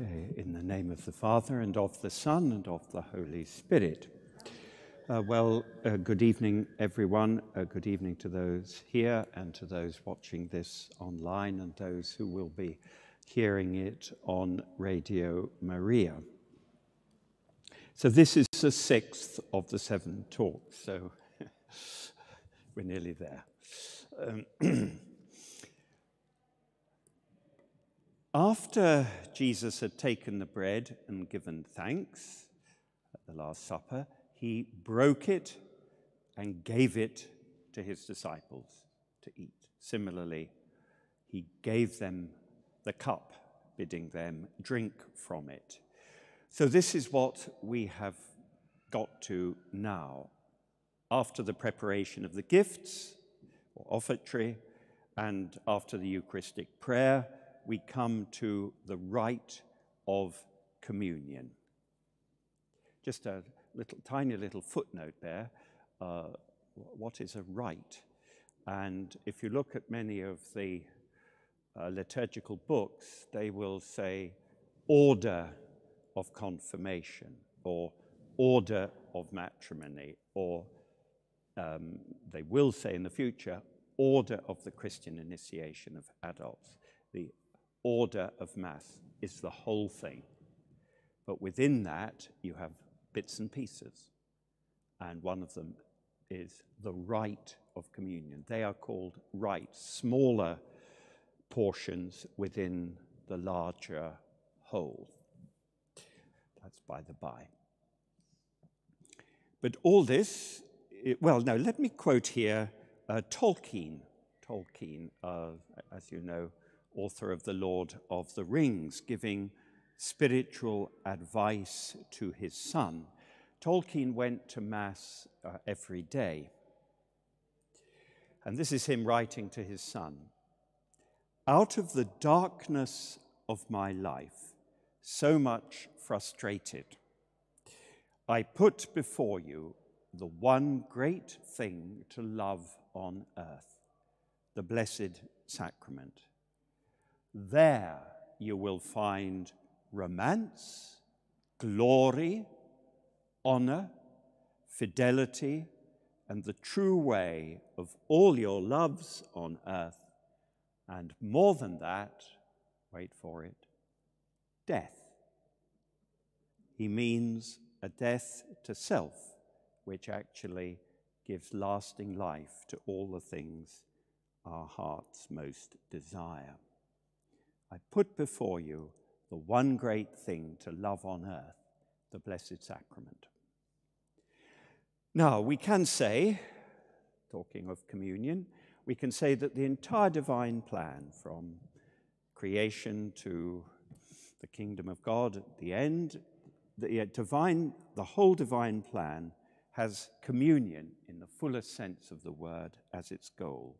Okay, in the name of the Father, and of the Son, and of the Holy Spirit. Uh, well, uh, good evening, everyone. Uh, good evening to those here and to those watching this online and those who will be hearing it on Radio Maria. So, this is the sixth of the seven talks, so we're nearly there. Um, After Jesus had taken the bread and given thanks at the Last Supper, he broke it and gave it to his disciples to eat. Similarly, he gave them the cup, bidding them drink from it. So, this is what we have got to now. After the preparation of the gifts or offertory, and after the Eucharistic prayer, we come to the rite of communion. Just a little tiny little footnote there. Uh, what is a rite? And if you look at many of the uh, liturgical books, they will say order of confirmation or order of matrimony, or um, they will say in the future order of the Christian initiation of adults. The order of Mass is the whole thing. But within that, you have bits and pieces. And one of them is the rite of communion. They are called rites, smaller portions within the larger whole. That's by the by. But all this, it, well, now let me quote here uh, Tolkien. Tolkien, uh, as you know, author of The Lord of the Rings, giving spiritual advice to his son. Tolkien went to Mass uh, every day. And this is him writing to his son Out of the darkness of my life, so much frustrated, I put before you the one great thing to love on earth, the Blessed Sacrament. There you will find romance, glory, honor, fidelity, and the true way of all your loves on earth. And more than that, wait for it, death. He means a death to self, which actually gives lasting life to all the things our hearts most desire. I put before you the one great thing to love on earth, the Blessed Sacrament. Now, we can say, talking of communion, we can say that the entire divine plan, from creation to the kingdom of God at the end, the divine, the whole divine plan has communion in the fullest sense of the word as its goal.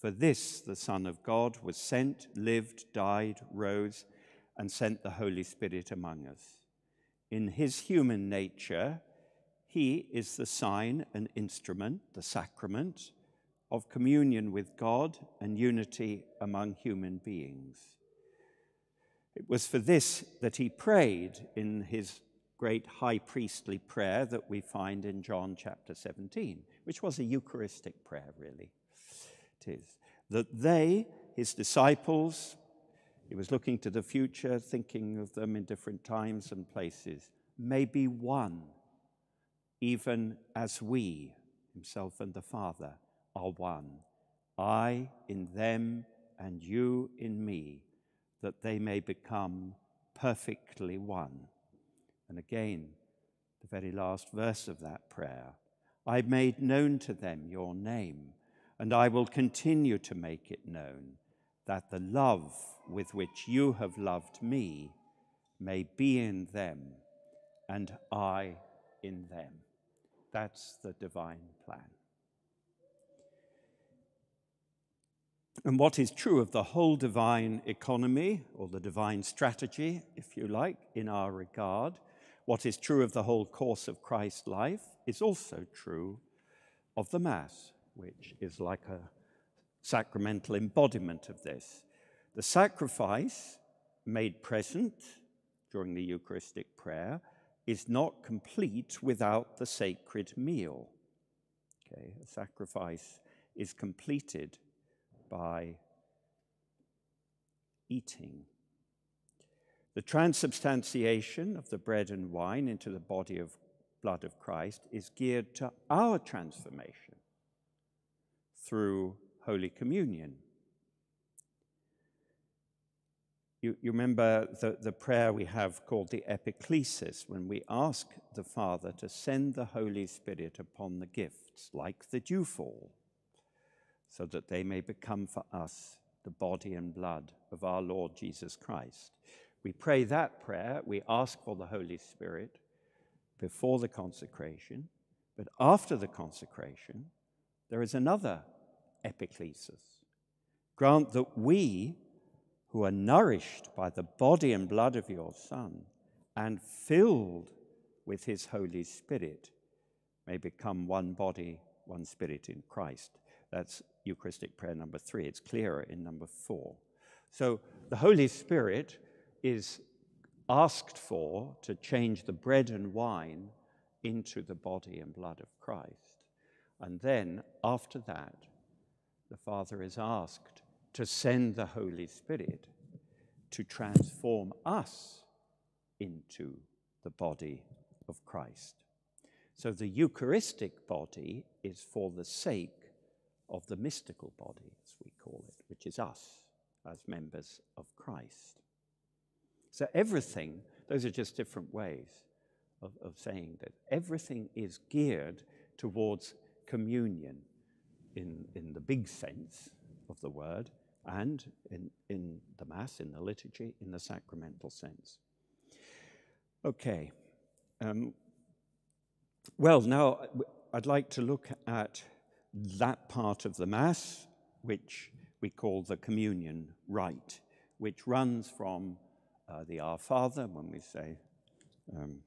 For this, the Son of God was sent, lived, died, rose, and sent the Holy Spirit among us. In his human nature, he is the sign and instrument, the sacrament of communion with God and unity among human beings. It was for this that he prayed in his great high priestly prayer that we find in John chapter 17, which was a Eucharistic prayer, really That they, his disciples, he was looking to the future, thinking of them in different times and places, may be one, even as we, himself and the Father, are one. I in them and you in me, that they may become perfectly one. And again, the very last verse of that prayer I made known to them your name and I will continue to make it known that the love with which you have loved me may be in them and I in them. That's the divine plan. And what is true of the whole divine economy, or the divine strategy, if you like, in our regard, what is true of the whole course of Christ's life, is also true of the Mass which is like a sacramental embodiment of this. The sacrifice made present during the Eucharistic prayer is not complete without the sacred meal. Okay, a sacrifice is completed by eating. The transubstantiation of the bread and wine into the body of blood of Christ is geared to our transformation through Holy Communion. You, you remember the, the prayer we have called the epiclesis when we ask the Father to send the Holy Spirit upon the gifts, like the dewfall, so that they may become for us the body and blood of our Lord Jesus Christ. We pray that prayer, we ask for the Holy Spirit before the consecration, but after the consecration, there is another epiclesis. Grant that we, who are nourished by the body and blood of your Son and filled with his Holy Spirit, may become one body, one spirit in Christ. That's Eucharistic prayer number three. It's clearer in number four. So the Holy Spirit is asked for to change the bread and wine into the body and blood of Christ. And then, after that, the Father is asked to send the Holy Spirit to transform us into the body of Christ. So the Eucharistic body is for the sake of the mystical body, as we call it, which is us as members of Christ. So everything, those are just different ways of, of saying that everything is geared towards communion in, in the big sense of the word, and in, in the Mass, in the liturgy, in the sacramental sense. Okay. Um, well, now I'd like to look at that part of the Mass, which we call the communion rite, which runs from uh, the Our Father when we say, um,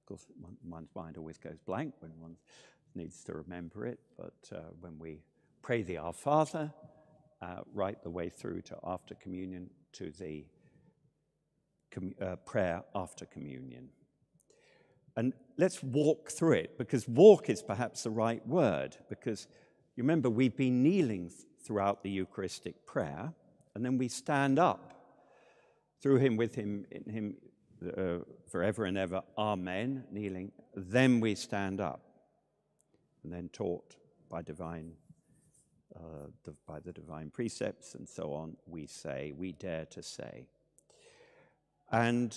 of course, one's mind always goes blank when one needs to remember it, but uh, when we pray the Our Father, uh, right the way through to after communion to the com- uh, prayer after communion. And let's walk through it because walk is perhaps the right word because you remember we've been kneeling throughout the Eucharistic prayer and then we stand up through him, with him, in him uh, forever and ever. Amen. Kneeling. Then we stand up and then taught by divine uh, by the divine precepts and so on, we say, we dare to say. And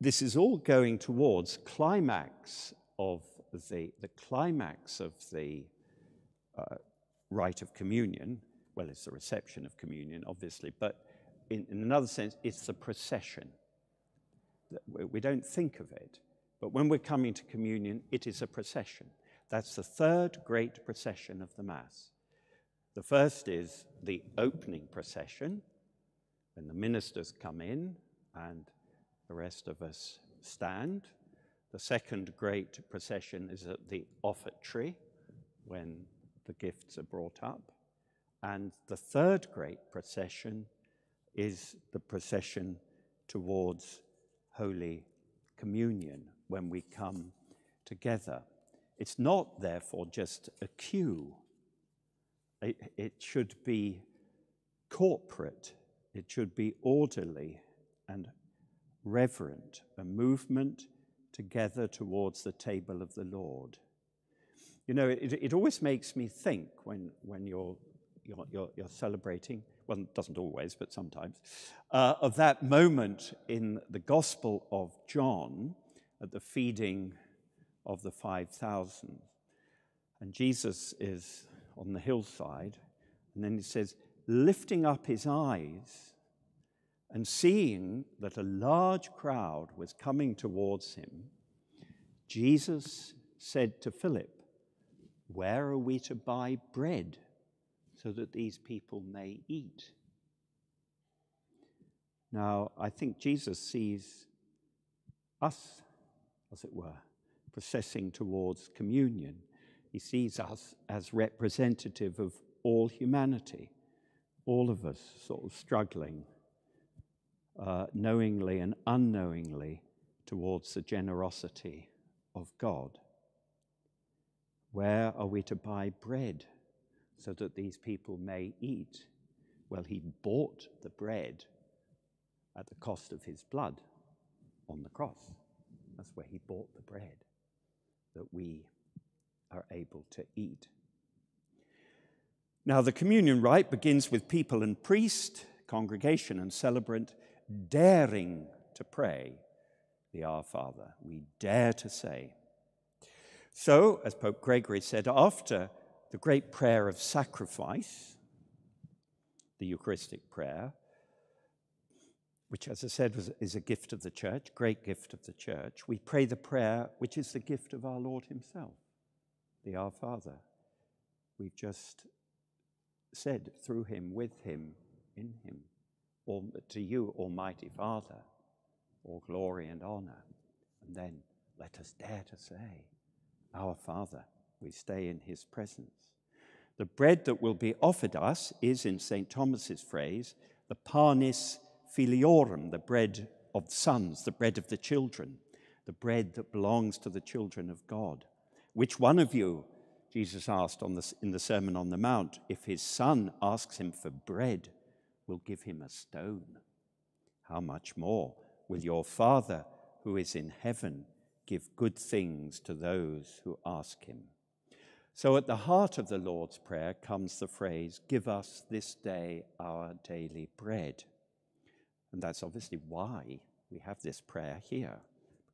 this is all going towards climax of the, the climax of the uh, rite of communion. Well, it's the reception of communion, obviously, but in, in another sense, it's the procession. We don't think of it, but when we're coming to communion, it is a procession. That's the third great procession of the Mass. The first is the opening procession, when the ministers come in and the rest of us stand. The second great procession is at the offertory, when the gifts are brought up. And the third great procession is the procession towards Holy Communion, when we come together. It's not, therefore, just a queue it, it should be corporate, it should be orderly and reverent, a movement together towards the table of the Lord. You know, it, it always makes me think when, when you're, you're, you're, you're celebrating, well, it doesn't always, but sometimes, uh, of that moment in the Gospel of John at the feeding of the 5,000. And Jesus is on the hillside. And then he says, lifting up his eyes and seeing that a large crowd was coming towards him, Jesus said to Philip, Where are we to buy bread so that these people may eat? Now, I think Jesus sees us, as it were, processing towards communion. He sees us as representative of all humanity, all of us sort of struggling uh, knowingly and unknowingly towards the generosity of God? Where are we to buy bread so that these people may eat? Well, he bought the bread at the cost of his blood on the cross. That's where he bought the bread that we are able to eat. Now, the communion rite begins with people and priest, congregation and celebrant daring to pray the Our Father. We dare to say. So, as Pope Gregory said, after the great prayer of sacrifice, the Eucharistic prayer, which, as I said, was, is a gift of the church, great gift of the church, we pray the prayer which is the gift of our Lord Himself, the Our Father. We've just said through Him, with Him, in Him, to you, Almighty Father, all glory and honor. And then let us dare to say, Our Father, we stay in His presence. The bread that will be offered us is, in St. Thomas's phrase, the panis filiorum, the bread of sons, the bread of the children, the bread that belongs to the children of God. Which one of you, Jesus asked the, in the Sermon on the Mount, if his son asks him for bread, will give him a stone? How much more will your Father who is in heaven give good things to those who ask him? So, at the heart of the Lord's Prayer comes the phrase, Give us this day our daily bread. And that's obviously why we have this prayer here,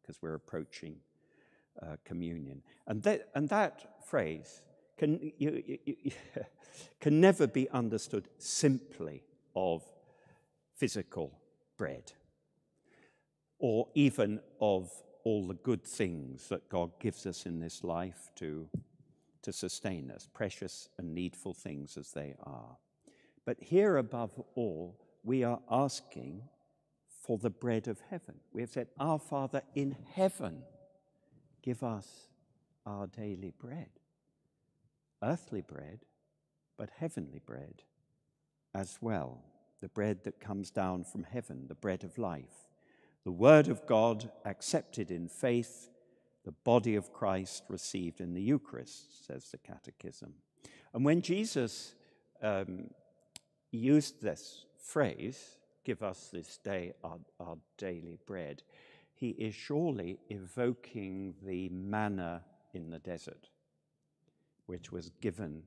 because we're approaching uh, communion. And that, and that phrase can, you, you, you, can never be understood simply of physical bread or even of all the good things that God gives us in this life to, to sustain us, precious and needful things as they are. But here above all, we are asking for the bread of heaven. We have said, Our Father in heaven, give us our daily bread. Earthly bread, but heavenly bread as well. The bread that comes down from heaven, the bread of life. The Word of God accepted in faith, the body of Christ received in the Eucharist, says the Catechism. And when Jesus um, used this phrase, give us this day our, our daily bread, he is surely evoking the manna in the desert, which was given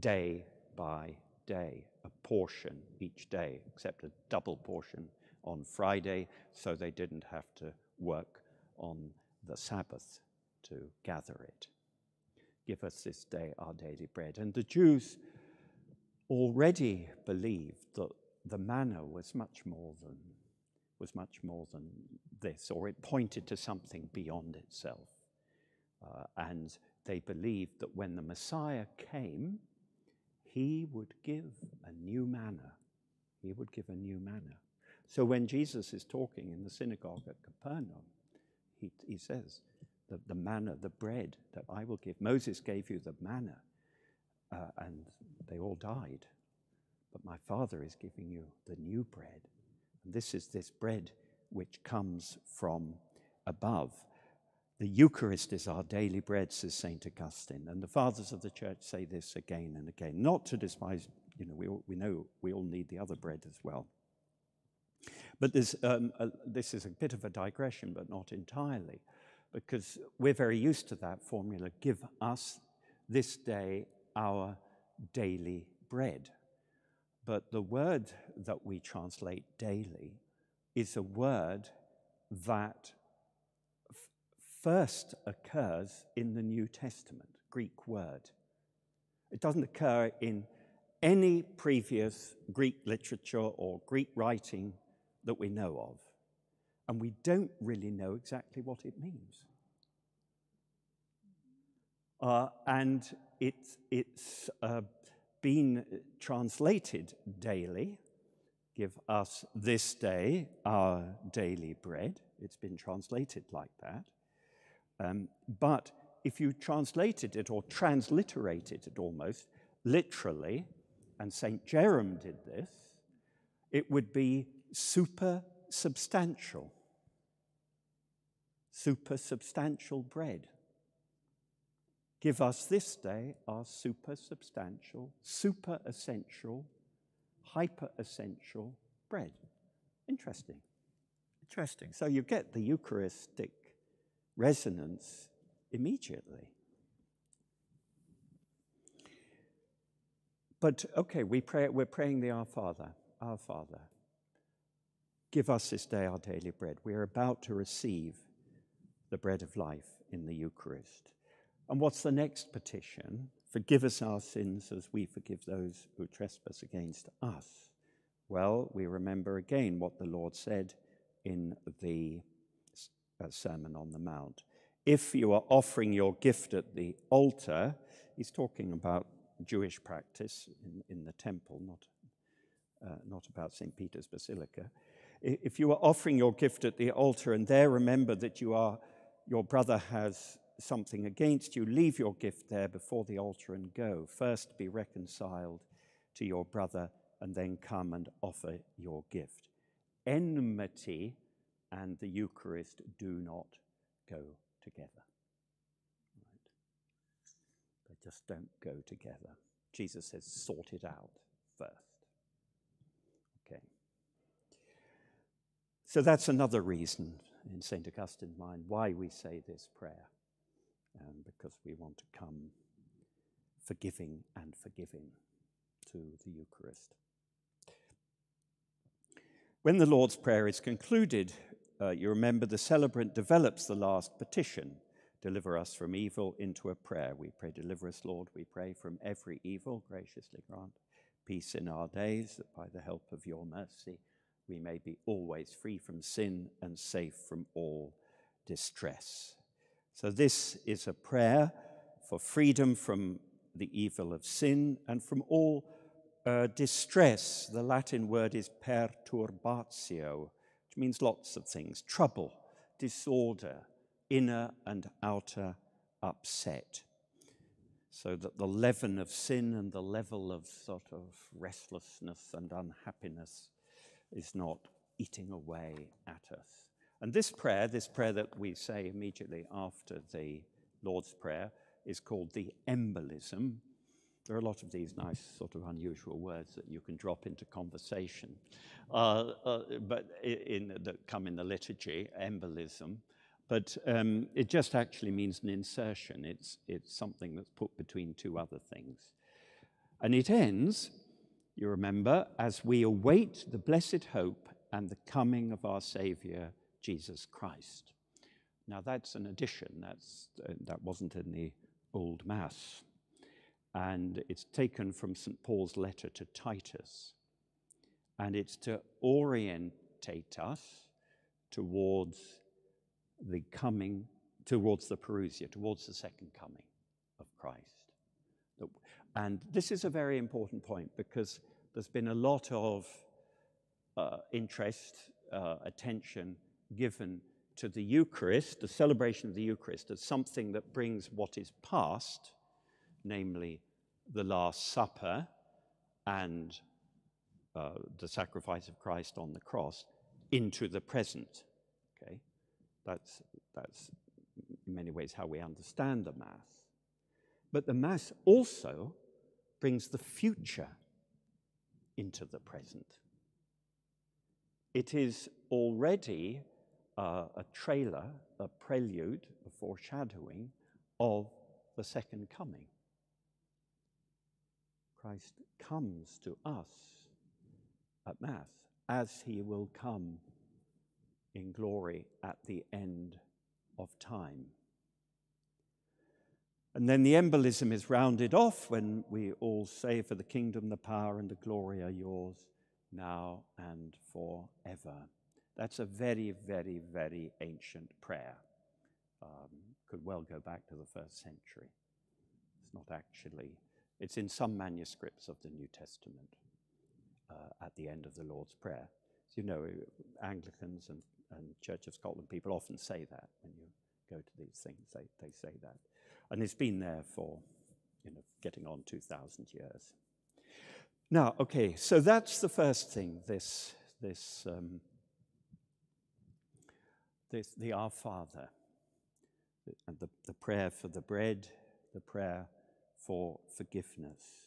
day by day, a portion each day, except a double portion on Friday, so they didn't have to work on the Sabbath to gather it. Give us this day our daily bread. And the Jews already believed that the manna was much more than was much more than this, or it pointed to something beyond itself. Uh, and they believed that when the Messiah came, he would give a new manna. He would give a new manna. So when Jesus is talking in the synagogue at Capernaum, he, he says, the, the manna, the bread that I will give. Moses gave you the manna, uh, and they all died but my Father is giving you the new bread. And this is this bread which comes from above. The Eucharist is our daily bread, says St. Augustine. And the fathers of the church say this again and again, not to despise, you know, we, all, we know we all need the other bread as well. But this, um, uh, this is a bit of a digression, but not entirely, because we're very used to that formula give us this day our daily bread. But the word that we translate daily is a word that first occurs in the New Testament, Greek word. It doesn't occur in any previous Greek literature or Greek writing that we know of. And we don't really know exactly what it means. Uh, and it's, it's uh, been translated daily. Give us this day our daily bread. It's been translated like that. Um, but if you translated it or transliterated it almost literally, and St. Jerome did this, it would be super substantial, super substantial bread. Give us this day our super substantial, super essential, hyper essential bread. Interesting. Interesting. So you get the Eucharistic resonance immediately. But okay, we pray, we're praying the Our Father, Our Father. Give us this day our daily bread. We are about to receive the bread of life in the Eucharist. And what's the next petition? Forgive us our sins as we forgive those who trespass against us. Well, we remember again what the Lord said in the uh, Sermon on the Mount. If you are offering your gift at the altar, he's talking about Jewish practice in, in the temple, not, uh, not about St. Peter's Basilica. If you are offering your gift at the altar and there remember that you are, your brother has something against you, leave your gift there before the altar and go. First be reconciled to your brother and then come and offer your gift. Enmity and the Eucharist do not go together. Right? They just don't go together. Jesus says, sort it out first. Okay. So that's another reason in St. Augustine's mind why we say this prayer, because we want to come forgiving and forgiving to the Eucharist. When the Lord's Prayer is concluded, uh, you remember the celebrant develops the last petition deliver us from evil into a prayer. We pray, Deliver us, Lord. We pray from every evil, graciously grant peace in our days, that by the help of your mercy we may be always free from sin and safe from all distress. So, this is a prayer for freedom from the evil of sin and from all uh, distress. The Latin word is perturbatio, which means lots of things trouble, disorder, inner and outer upset. So that the leaven of sin and the level of sort of restlessness and unhappiness is not eating away at us. And this prayer, this prayer that we say immediately after the Lord's Prayer, is called the embolism. There are a lot of these nice, sort of unusual words that you can drop into conversation, uh, uh, but in, that come in the liturgy, embolism. But um, it just actually means an insertion. It's, it's something that's put between two other things. And it ends, you remember, as we await the blessed hope and the coming of our Saviour, Jesus Christ. Now, that's an addition. That's, uh, that wasn't in the old Mass and it's taken from St. Paul's letter to Titus. And it's to orientate us towards the coming, towards the parousia, towards the second coming of Christ. And this is a very important point because there's been a lot of uh, interest, uh, attention given to the Eucharist, the celebration of the Eucharist, as something that brings what is past, namely the Last Supper and uh, the sacrifice of Christ on the cross into the present. Okay, that's that's in many ways how we understand the Mass. But the Mass also brings the future into the present. It is already uh, a trailer, a prelude, a foreshadowing of the second coming. Christ comes to us at Mass as he will come in glory at the end of time. And then the embolism is rounded off when we all say, For the kingdom, the power, and the glory are yours now and forever. That's a very, very, very ancient prayer. Um, could well go back to the first century. It's not actually it's in some manuscripts of the New Testament uh, at the end of the Lord's Prayer. So, you know, Anglicans and, and Church of Scotland people often say that when you go to these things, they, they say that. And it's been there for, you know, getting on 2,000 years. Now, okay, so that's the first thing, this, this um, this, the Our Father, and the, the prayer for the bread, the prayer for forgiveness.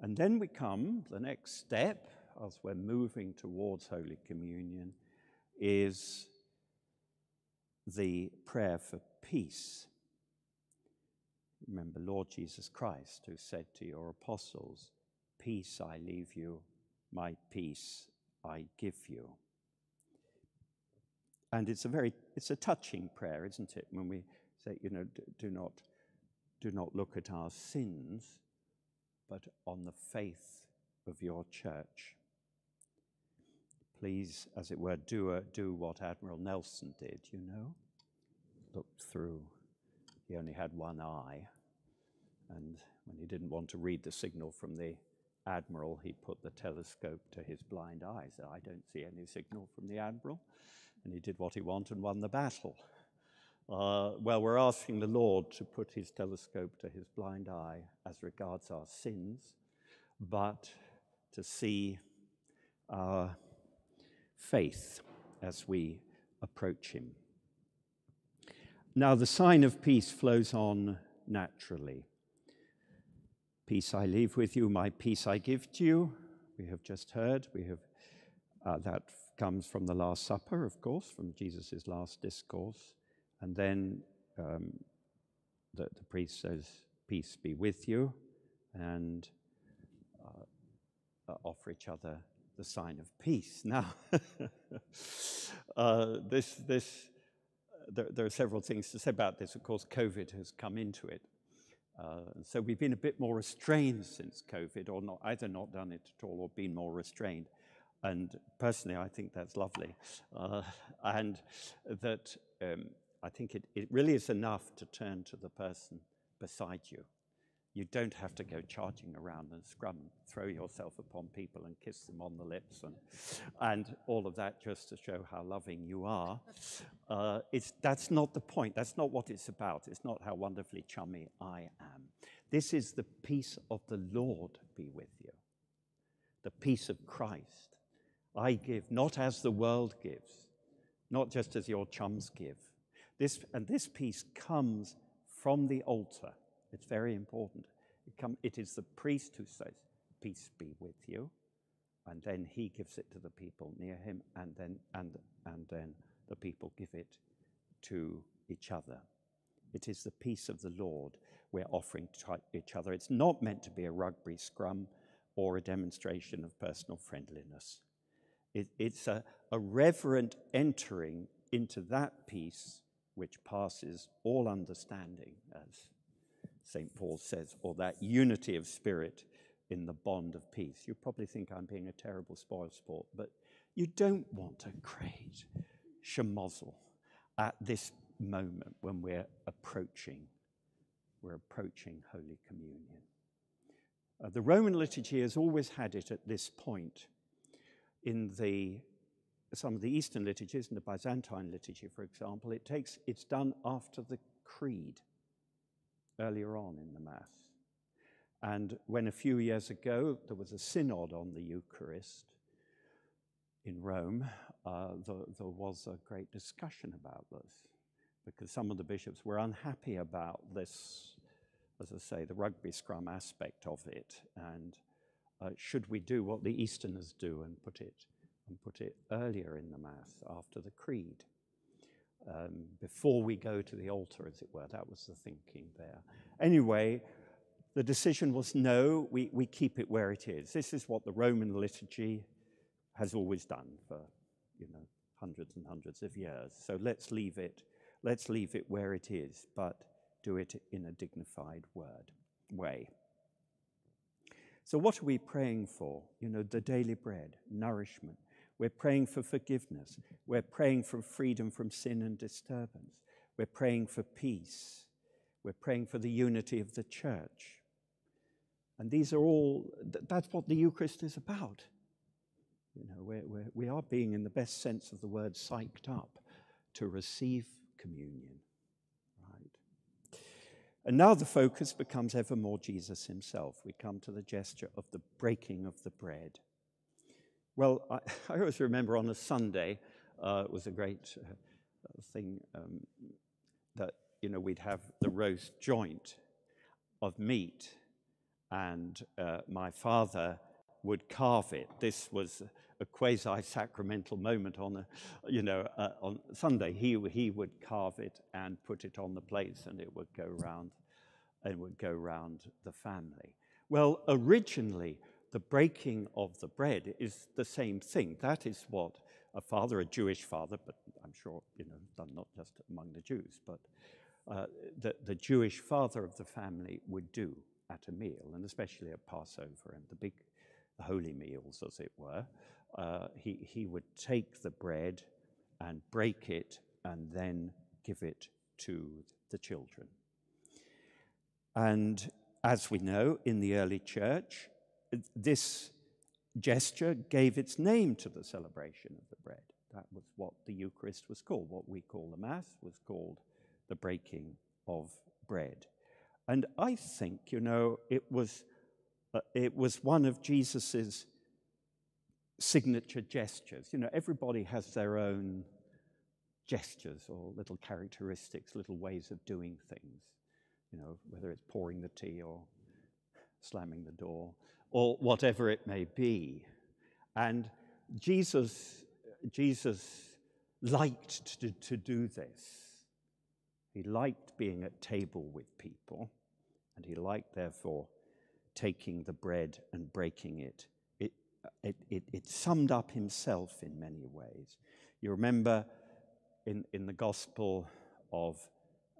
And then we come, the next step, as we're moving towards Holy Communion, is the prayer for peace. Remember, Lord Jesus Christ, who said to your apostles, Peace I leave you, my peace I give you. And it's a very, it's a touching prayer, isn't it? When we say, you know, do not, do not look at our sins, but on the faith of your church. Please, as it were, do, a, do what Admiral Nelson did, you know? Looked through. He only had one eye. And when he didn't want to read the signal from the admiral, he put the telescope to his blind eye. So I don't see any signal from the admiral. And he did what he wanted and won the battle. Uh, well, we're asking the Lord to put his telescope to his blind eye as regards our sins, but to see our faith as we approach him. Now, the sign of peace flows on naturally. Peace I leave with you, my peace I give to you. We have just heard. We have uh, that comes from the Last Supper, of course, from Jesus' last discourse. And then um, the, the, priest says, Peace be with you, and uh, uh, offer each other the sign of peace. Now, uh, this, this, there, there, are several things to say about this. Of course, COVID has come into it. Uh, and so we've been a bit more restrained since COVID, or not, either not done it at all or been more restrained. And personally, I think that's lovely. Uh, and that um, I think it, it really is enough to turn to the person beside you. You don't have to go charging around and scrum, throw yourself upon people and kiss them on the lips and, and all of that just to show how loving you are. Uh, it's, that's not the point. That's not what it's about. It's not how wonderfully chummy I am. This is the peace of the Lord be with you, the peace of Christ. I give, not as the world gives, not just as your chums give, this, and this peace comes from the altar. It's very important. It, come, it is the priest who says, Peace be with you. And then he gives it to the people near him, and then, and, and then the people give it to each other. It is the peace of the Lord we're offering to each other. It's not meant to be a rugby scrum or a demonstration of personal friendliness. It, it's a, a reverent entering into that peace which passes all understanding, as St. Paul says, or that unity of spirit in the bond of peace. You probably think I'm being a terrible spoil sport, but you don't want to create schmozzle at this moment when we're approaching, we're approaching Holy Communion. Uh, the Roman liturgy has always had it at this point in the some of the Eastern liturgies, in the Byzantine liturgy, for example, it takes, it's done after the creed, earlier on in the Mass. And when a few years ago there was a synod on the Eucharist in Rome, uh, the, there was a great discussion about this because some of the bishops were unhappy about this, as I say, the rugby scrum aspect of it. And uh, should we do what the Easterners do and put it and put it earlier in the Mass after the Creed. Um, before we go to the altar, as it were. That was the thinking there. Anyway, the decision was no, we, we keep it where it is. This is what the Roman liturgy has always done for, you know, hundreds and hundreds of years. So let's leave it, let's leave it where it is, but do it in a dignified word way. So what are we praying for? You know, the daily bread, nourishment, we're praying for forgiveness. We're praying for freedom from sin and disturbance. We're praying for peace. We're praying for the unity of the church. And these are all, that's what the Eucharist is about. You know, we're, we're, we are being, in the best sense of the word, psyched up to receive communion. And now the focus becomes ever more Jesus himself. We come to the gesture of the breaking of the bread. Well, I, I always remember on a Sunday, uh, it was a great thing um, that, you know, we'd have the roast joint of meat, and uh, my father would carve it. This was a quasi sacramental moment on a, you know, uh, on Sunday. He, he would carve it and put it on the plates, and it would go round, and would go round the family. Well, originally, the breaking of the bread is the same thing. That is what a father, a Jewish father, but I'm sure, you know, done not just among the Jews, but uh, the, the Jewish father of the family would do at a meal, and especially at Passover and the big holy meals, as it were. Uh, he, he would take the bread and break it and then give it to the children. And as we know, in the early church, this gesture gave its name to the celebration of the bread. That was what the Eucharist was called. What we call the Mass was called the breaking of bread. And I think, you know, it was, uh, it was one of Jesus's signature gestures. You know, everybody has their own gestures or little characteristics, little ways of doing things. You know, whether it's pouring the tea or slamming the door or whatever it may be. And Jesus, Jesus liked to, to do this. He liked being at table with people, and he liked, therefore, taking the bread and breaking it. It, it, it, summed up himself in many ways. You remember in, in the Gospel of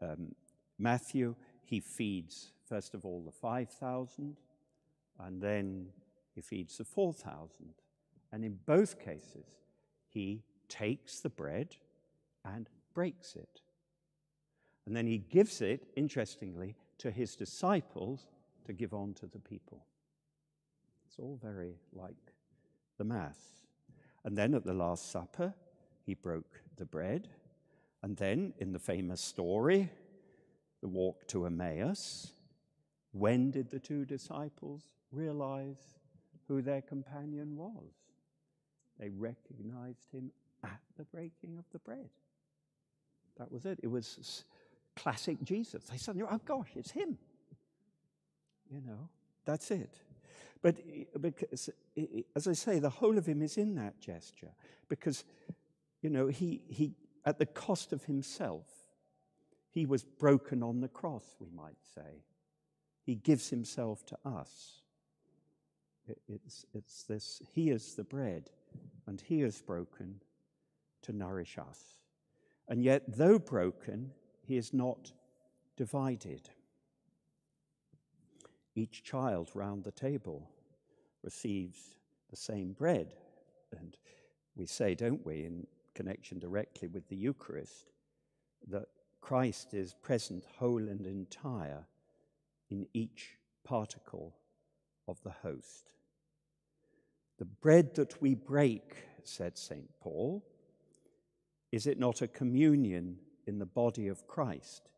um, Matthew, he feeds, first of all, the 5,000, and then he feeds the 4,000. And in both cases, he takes the bread and breaks it. And then he gives it, interestingly, to his disciples to give on to the people. It's all very like the Mass. And then at the Last Supper, he broke the bread. And then in the famous story, the walk to Emmaus, when did the two disciples realize who their companion was? They recognized him at the breaking of the bread. That was it. It was classic Jesus. They suddenly, oh gosh, it's him. You know, that's it. But eh, because, eh, eh, as I say, the whole of him is in that gesture because, you know, he, he at the cost of himself, he was broken on the cross, we might say. He gives himself to us. It's, it's this, he is the bread, and he is broken to nourish us. And yet, though broken, he is not divided. Each child round the table receives the same bread. And we say, don't we, in connection directly with the Eucharist, that Christ is present whole and entire in each particle of the host. The bread that we break, said St. Paul, is it not a communion in the body of Christ?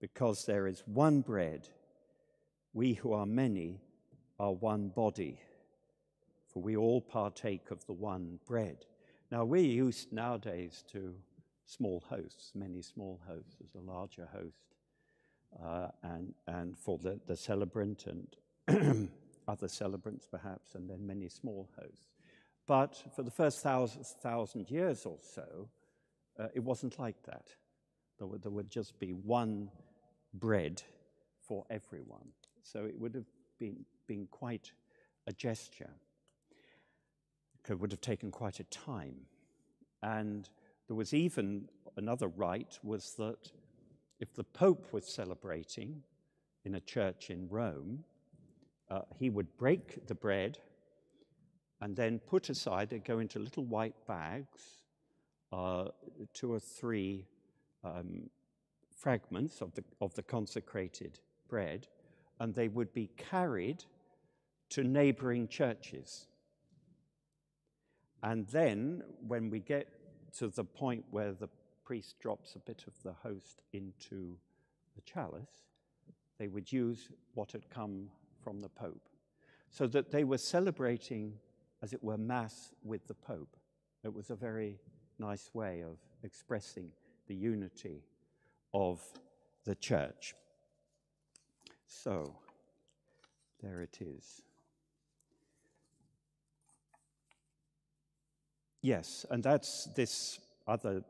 Because there is one bread, we who are many are one body, for we all partake of the one bread. Now, we're used nowadays to small hosts, many small hosts. There's a larger host, uh, and, and for the, the celebrant and other celebrants perhaps, and then many small hosts. But for the first thousand, thousand years or so, uh, it wasn't like that. There would, there would just be one bread for everyone. So it would have been, been quite a gesture. Would have taken quite a time. And there was even another rite was that if the Pope was celebrating in a church in Rome, uh, he would break the bread and then put aside, they go into little white bags, uh, two or three um, fragments of the, of the consecrated bread, and they would be carried to neighboring churches. And then, when we get to the point where the priest drops a bit of the host into the chalice, they would use what had come from the Pope. So that they were celebrating, as it were, Mass with the Pope. It was a very nice way of expressing the unity of the church. So, there it is. Yes, and that's this other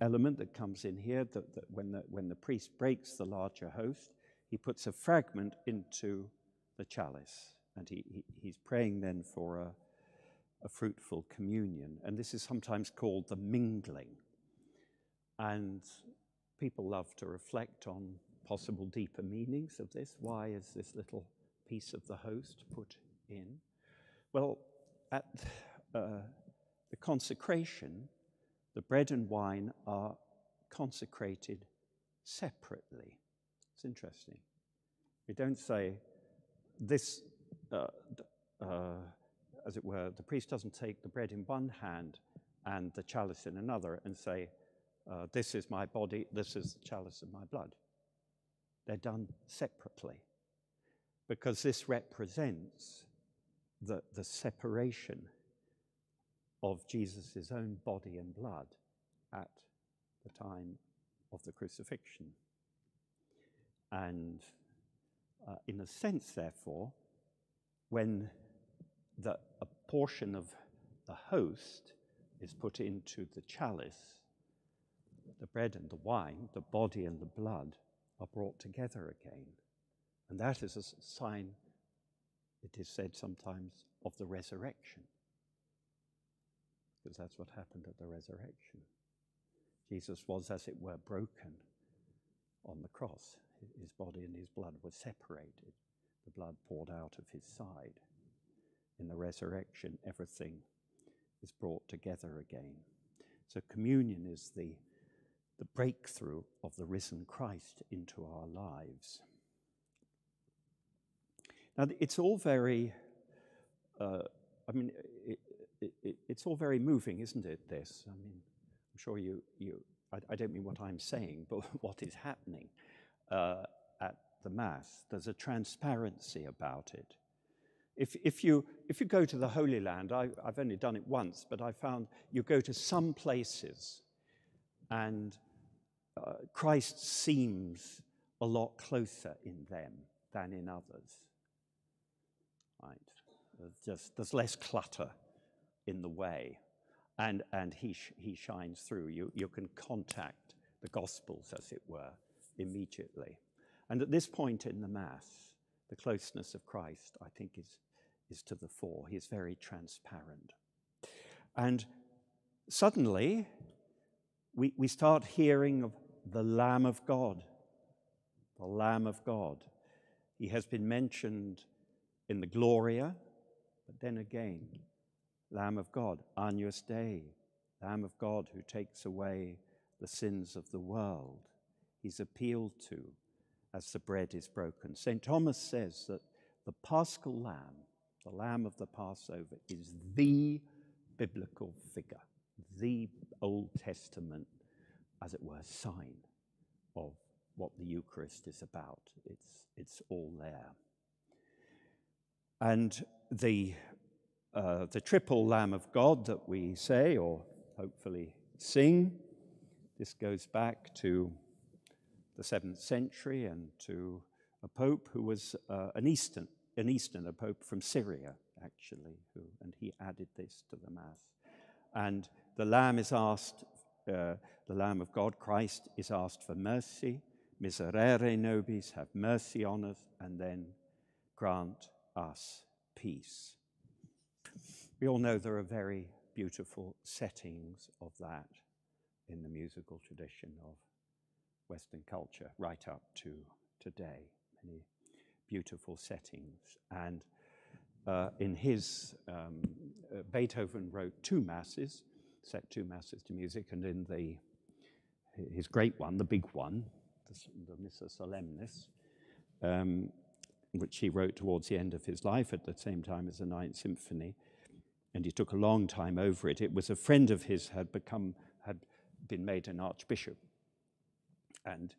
element that comes in here that, that when, the, when the priest breaks the larger host, he puts a fragment into the chalice. And he, he, he's praying then for a, a fruitful communion. And this is sometimes called the mingling. And people love to reflect on possible deeper meanings of this. Why is this little piece of the host put in? Well, at uh, the consecration, the bread and wine are consecrated separately. It's interesting. We don't say this, uh, uh, as it were, the priest doesn't take the bread in one hand and the chalice in another and say, uh, This is my body, this is the chalice of my blood. They're done separately because this represents the, the separation of Jesus' own body and blood at the time of the crucifixion. And uh, in a sense, therefore, when the, a portion of the host is put into the chalice, the bread and the wine, the body and the blood, are brought together again. And that is a sign, it is said sometimes, of the resurrection because that's what happened at the resurrection. Jesus was, as it were, broken on the cross. His body and his blood were separated, the blood poured out of his side. In the resurrection, everything is brought together again. So, communion is the, the breakthrough of the risen Christ into our lives. Now, it's all very, uh, I mean, it, it, it, it's all very moving, isn't it? This, I mean, I'm sure you, you I, I don't mean what I'm saying, but what is happening uh, at the Mass. There's a transparency about it. If, if, you, if you go to the Holy Land, I, I've only done it once, but I found you go to some places and uh, Christ seems a lot closer in them than in others. Right? Just there's less clutter in the way, and, and he, sh- he shines through. You, you can contact the Gospels, as it were, immediately. And at this point in the Mass, the closeness of Christ, I think, is, is to the fore. He is very transparent. And suddenly, we, we start hearing of the Lamb of God. The Lamb of God. He has been mentioned in the Gloria, but then again Lamb of God, Agnus Dei, Lamb of God who takes away the sins of the world. He's appealed to as the bread is broken. St. Thomas says that the paschal lamb, the lamb of the Passover, is the biblical figure, the Old Testament, as it were, sign of what the Eucharist is about. It's, it's all there. And the uh, the triple Lamb of God that we say, or hopefully sing. This goes back to the seventh century and to a pope who was uh, an Eastern, an Eastern, a pope from Syria, actually, who, and he added this to the Mass. And the Lamb is asked, uh, the Lamb of God, Christ, is asked for mercy. Miserere nobis, have mercy on us, and then grant us peace. We all know there are very beautiful settings of that in the musical tradition of Western culture, right up to today. Many beautiful settings. And uh, in his, um, uh, Beethoven wrote two masses, set two masses to music, and in the his great one, the big one, the, the Missa Solemnis, um, which he wrote towards the end of his life at the same time as the Ninth Symphony, and he took a long time over it. It was a friend of his had become had been made an archbishop, and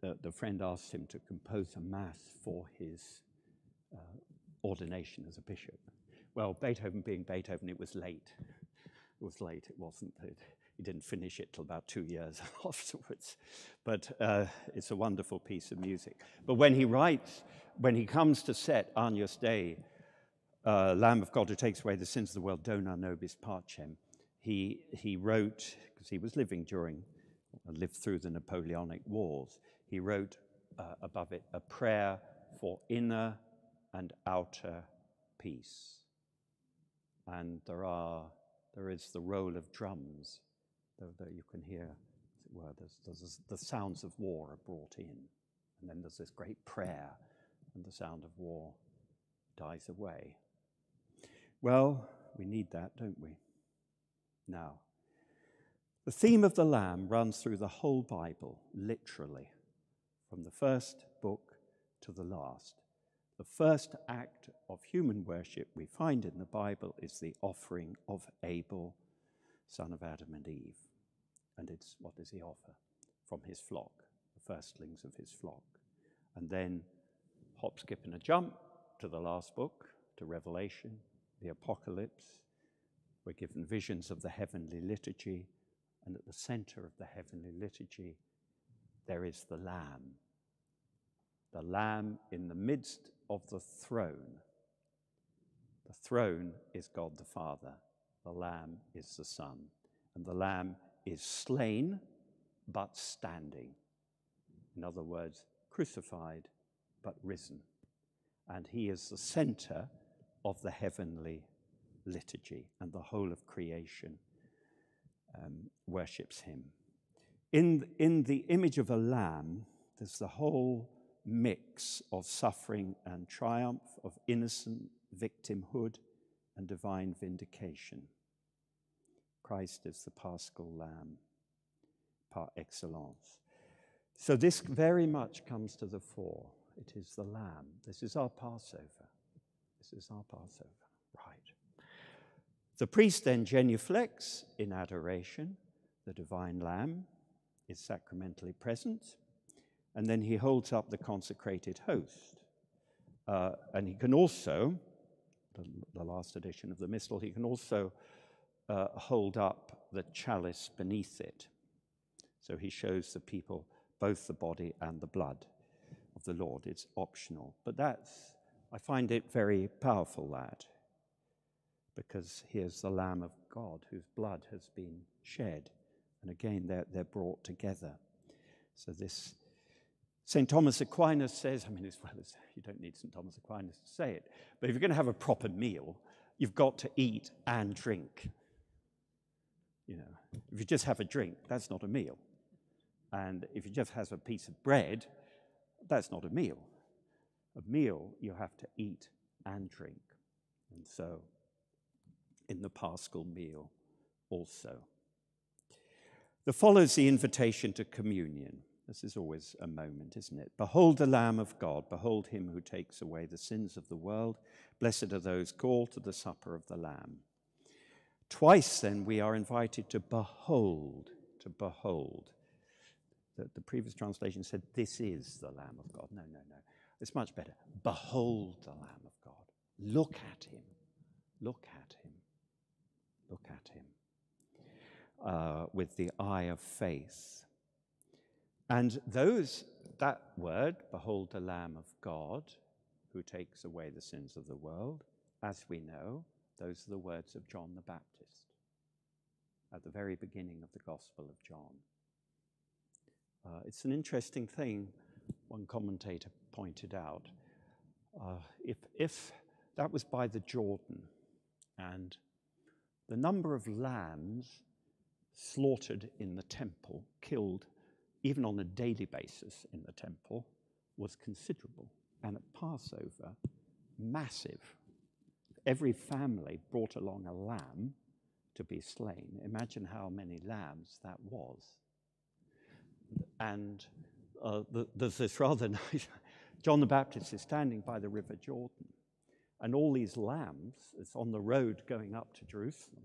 the, the friend asked him to compose a mass for his uh, ordination as a bishop. Well, Beethoven being Beethoven, it was late. It was late. It wasn't. It, he didn't finish it till about two years afterwards. But uh, it's a wonderful piece of music. But when he writes, when he comes to set Agnus Dei, uh, Lamb of God who takes away the sins of the world, Dona nobis pacem, he, he wrote, because he was living during, lived through the Napoleonic Wars, he wrote uh, above it a prayer for inner and outer peace. And there are, there is the roll of drums that you can hear, as it were, there's, there's the sounds of war are brought in. And then there's this great prayer, and the sound of war dies away. Well, we need that, don't we? Now, the theme of the Lamb runs through the whole Bible, literally, from the first book to the last. The first act of human worship we find in the Bible is the offering of Abel, son of Adam and Eve. And it's what does he offer? From his flock, the firstlings of his flock. And then hop, skip, and a jump to the last book, to Revelation, the Apocalypse. We're given visions of the heavenly liturgy, and at the center of the heavenly liturgy, there is the Lamb. The Lamb in the midst of the throne. The throne is God the Father, the Lamb is the Son, and the Lamb is slain but standing. In other words, crucified but risen. And he is the center of the heavenly liturgy, and the whole of creation um, worships him. In, in the image of a lamb, there's the whole mix of suffering and triumph, of innocent victimhood and divine vindication. Christ is the paschal lamb par excellence. So, this very much comes to the fore. It is the lamb. This is our Passover. This is our Passover. Right. The priest then genuflects in adoration. The divine lamb is sacramentally present. And then he holds up the consecrated host. Uh, and he can also, the, the, last edition of the Missal, he can also uh, hold up the chalice beneath it. So he shows the people both the body and the blood of the Lord. It's optional. But that's, I find it very powerful, that, because here's the Lamb of God whose blood has been shed. And again, they're, they're brought together. So this St. Thomas Aquinas says, I mean, as well as you don't need St. Thomas Aquinas to say it, but if you're going to have a proper meal, you've got to eat and drink. You know, if you just have a drink, that's not a meal. And if you just have a piece of bread, that's not a meal. A meal you have to eat and drink. And so, in the paschal meal also. There follows the invitation to communion. This is always a moment, isn't it? Behold the Lamb of God, behold him who takes away the sins of the world. Blessed are those called to the supper of the Lamb. Twice then we are invited to behold, to behold. The, the previous translation said, This is the Lamb of God. No, no, no. It's much better. Behold the Lamb of God. Look at him. Look at him. Look at him. Uh, with the eye of faith. And those, that word, behold the Lamb of God, who takes away the sins of the world, as we know, those are the words of John the Baptist at the very beginning of the Gospel of John. Uh, it's an interesting thing, one commentator pointed out. Uh, if, if that was by the Jordan, and the number of lambs slaughtered in the temple, killed even on a daily basis in the temple, was considerable. And at Passover, massive. Every family brought along a lamb to be slain. Imagine how many lambs that was. And uh, there's this rather nice. John the Baptist is standing by the River Jordan, and all these lambs, it's on the road going up to Jerusalem,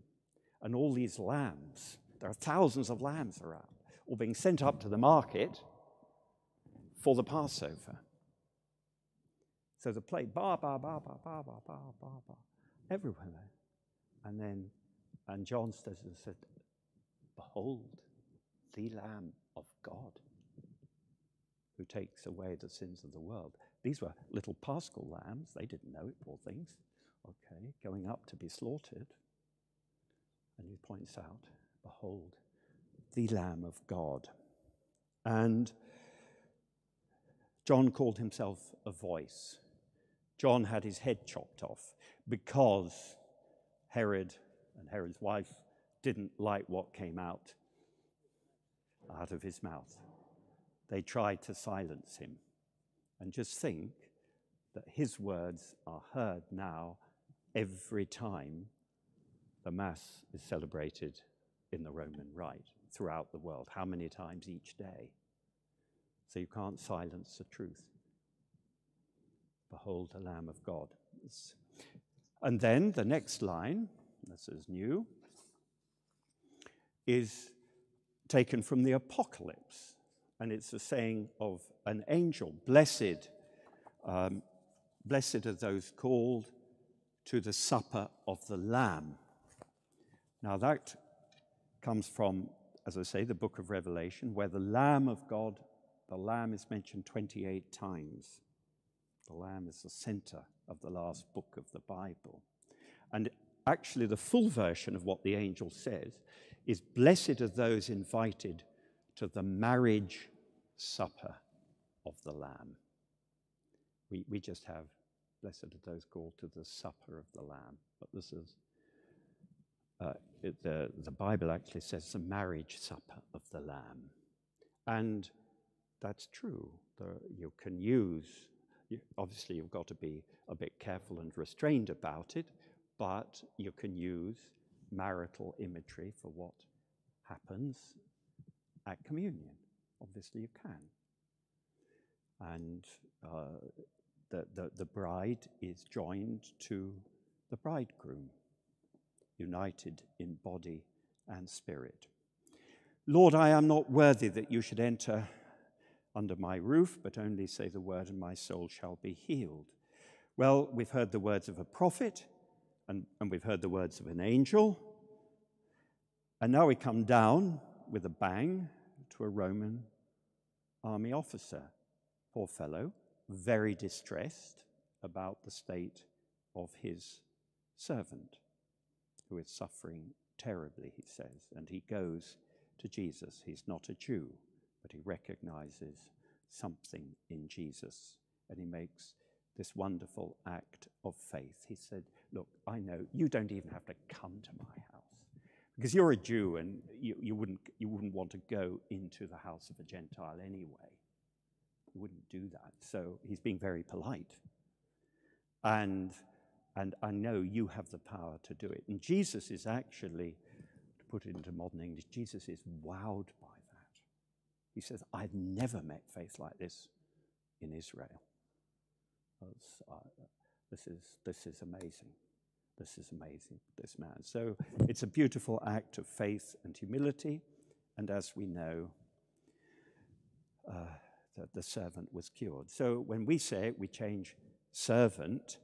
and all these lambs, there are thousands of lambs around or being sent up to the market for the Passover. So the plate, ba, ba, ba, ba, ba, ba, ba, ba, ba, everywhere. And then, and John says, said, Behold, the Lamb of God who takes away the sins of the world. These were little paschal lambs. They didn't know it, poor things. Okay, going up to be slaughtered. And he points out, Behold, the Lamb of God. And John called himself a voice. John had his head chopped off because Herod and Herod's wife didn't like what came out out of his mouth. They tried to silence him. And just think that his words are heard now every time the Mass is celebrated in the Roman Rite throughout the world. How many times each day? So you can't silence the truth. Behold the Lamb of God. And then the next line, this is new, is taken from the Apocalypse. And it's a saying of an angel Blessed, um, blessed are those called to the supper of the Lamb. Now, that comes from, as I say, the book of Revelation, where the Lamb of God, the Lamb is mentioned 28 times. The Lamb is the center of the last book of the Bible. And actually, the full version of what the angel says is Blessed are those invited to the marriage supper of the Lamb. We, we just have Blessed are those called to the supper of the Lamb. But this is, uh, it, the, the Bible actually says the marriage supper of the Lamb. And that's true. The, you can use, you, obviously, you've got to be a bit careful and restrained about it, but you can use marital imagery for what happens at communion. Obviously, you can. And uh, the, the, the bride is joined to the bridegroom, united in body and spirit. Lord, I am not worthy that you should enter under my roof, but only say the word, and my soul shall be healed. Well, we've heard the words of a prophet, and, and we've heard the words of an angel. And now we come down with a bang to a Roman army officer. Poor fellow, very distressed about the state of his servant, who is suffering terribly, he says. And he goes to Jesus. He's not a Jew, but he recognizes something in Jesus. And he makes this wonderful act of faith. He said, Look, I know you don't even have to come to my house. Because you're a Jew and you, you, wouldn't, you wouldn't want to go into the house of a Gentile anyway. You wouldn't do that. So he's being very polite. And, and I know you have the power to do it. And Jesus is actually, to put it into modern English, Jesus is wowed by that. He says, I've never met faith like this in Israel. Uh, this, is, this is amazing. This is amazing, this man. So it's a beautiful act of faith and humility. And as we know, uh, the, the servant was cured. So when we say it, we change servant,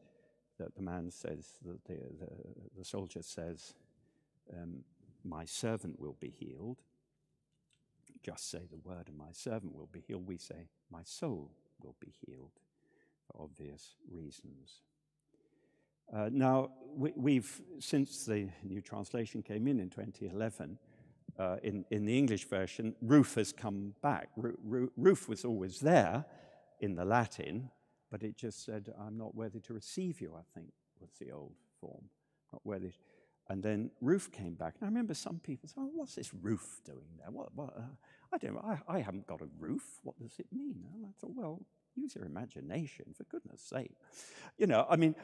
that the man says, that the, the, the soldier says, um, My servant will be healed. Just say the word, and my servant will be healed. We say, My soul will be healed for obvious reasons. Uh, now, we, have since the new translation came in in 2011, uh, in, in the English version, Roof has come back. Roof was always there in the Latin, but it just said, I'm not worthy to receive you, I think was the old form. Not worthy. And then Roof came back. And I remember some people saying, oh, what's this roof doing there? What, what, uh, I don't I, I haven't got a roof. What does it mean? And I thought, well, Use your imagination, for goodness sake. You know, I mean,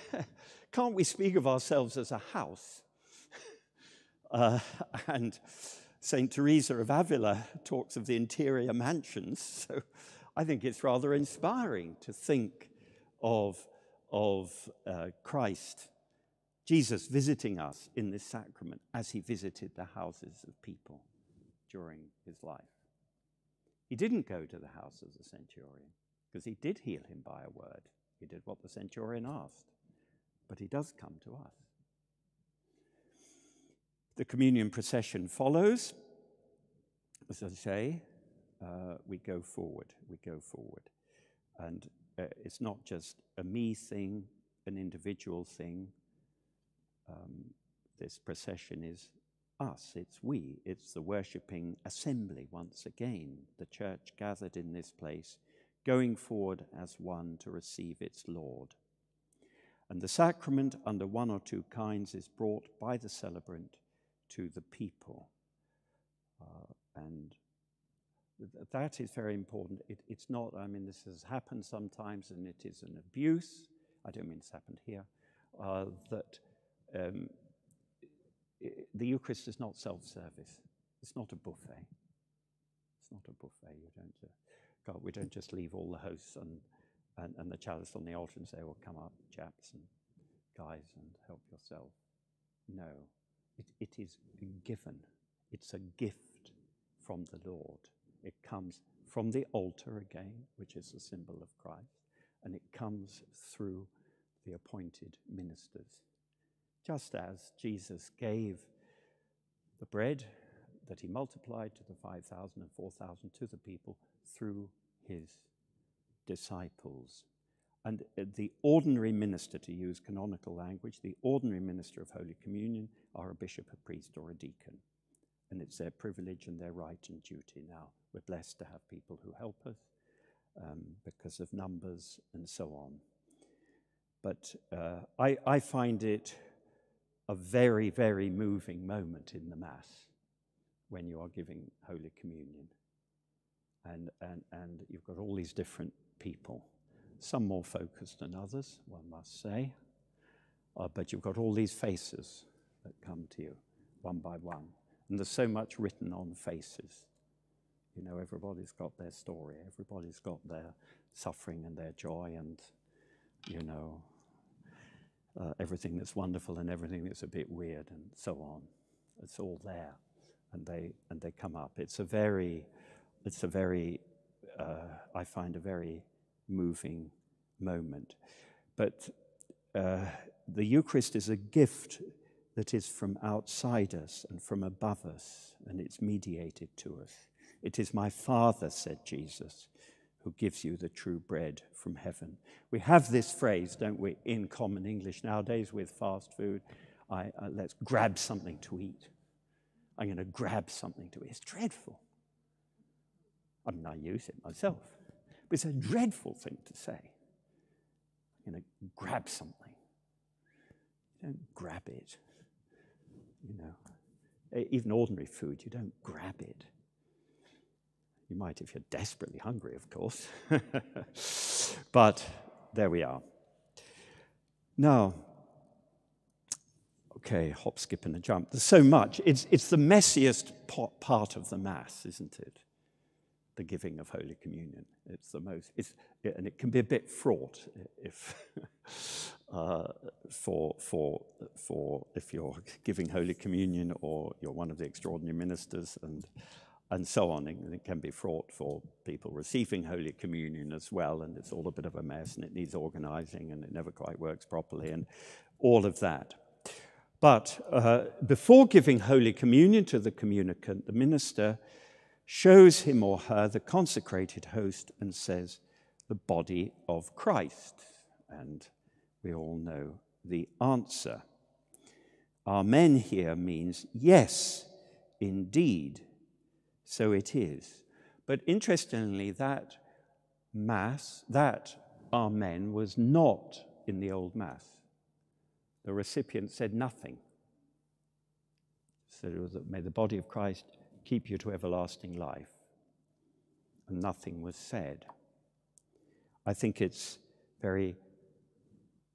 can't we speak of ourselves as a house? Uh, and St. Teresa of Avila talks of the interior mansions. So I think it's rather inspiring to think of, of uh, Christ, Jesus visiting us in this sacrament as he visited the houses of people during his life. He didn't go to the house of the centurion because he did heal him by a word. He did what the centurion asked, but he does come to us. The communion procession follows. As I say, uh, we go forward, we go forward. And uh, it's not just a me thing, an individual thing. Um, this procession is us, it's we, it's the worshipping assembly once again, the church gathered in this place, going forward as one to receive its Lord. And the sacrament, under one or two kinds, is brought by the celebrant to the people. Uh, and th- that is very important. It, it's not, I mean, this has happened sometimes and it is an abuse. I don't mean it's happened here. Uh, that um, the Eucharist is not self service, it's not a buffet. It's not a buffet. You don't, uh, God, we don't just leave all the hosts and, and, and the chalice on the altar and say, well, come up, chaps and guys, and help yourself. No, it, it is given. It's a gift from the Lord. It comes from the altar again, which is a symbol of Christ, and it comes through the appointed ministers. Just as Jesus gave the bread that he multiplied to the 5,000 and 4,000 to the people through his disciples. And uh, the ordinary minister, to use canonical language, the ordinary minister of Holy Communion are a bishop, a priest, or a deacon. And it's their privilege and their right and duty. Now, we're blessed to have people who help us um, because of numbers and so on. But uh, I, I find it a very, very moving moment in the Mass when you are giving Holy Communion. And, and, and you've got all these different people, some more focused than others, one must say. Uh, but you've got all these faces that come to you one by one. And there's so much written on faces. You know, everybody's got their story, everybody's got their suffering and their joy, and, you know, uh, everything that's wonderful and everything that's a bit weird and so on. It's all there, and they and they come up. It's a very, it's a very, uh, I find a very moving moment. But uh, the Eucharist is a gift that is from outside us and from above us, and it's mediated to us. It is my Father, said Jesus, who gives you the true bread from heaven. We have this phrase, don't we, in common English nowadays with fast food. I, uh, let's grab something to eat. I'm going to grab something to eat. It's dreadful. I mean, I use it myself, but it's a dreadful thing to say. You know, grab something. You don't grab it. You know, even ordinary food, you don't grab it. You might if you're desperately hungry, of course. but there we are. Now, okay, hop, skip, and a jump. There's so much. It's, it's the messiest part of the Mass, isn't it? The giving of Holy Communion. It's the most, it's, and it can be a bit fraught if, uh, for, for, for if you're giving Holy Communion or you're one of the extraordinary ministers and and so on. It can be fraught for people receiving Holy Communion as well, and it's all a bit of a mess, and it needs organizing, and it never quite works properly, and all of that. But uh, before giving Holy Communion to the communicant, the minister shows him or her the consecrated host and says, The body of Christ. And we all know the answer. Amen here means yes, indeed so it is. But interestingly, that Mass, that Amen, was not in the Old Mass. The recipient said nothing. Said it was, May the body of Christ keep you to everlasting life. And nothing was said. I think it's very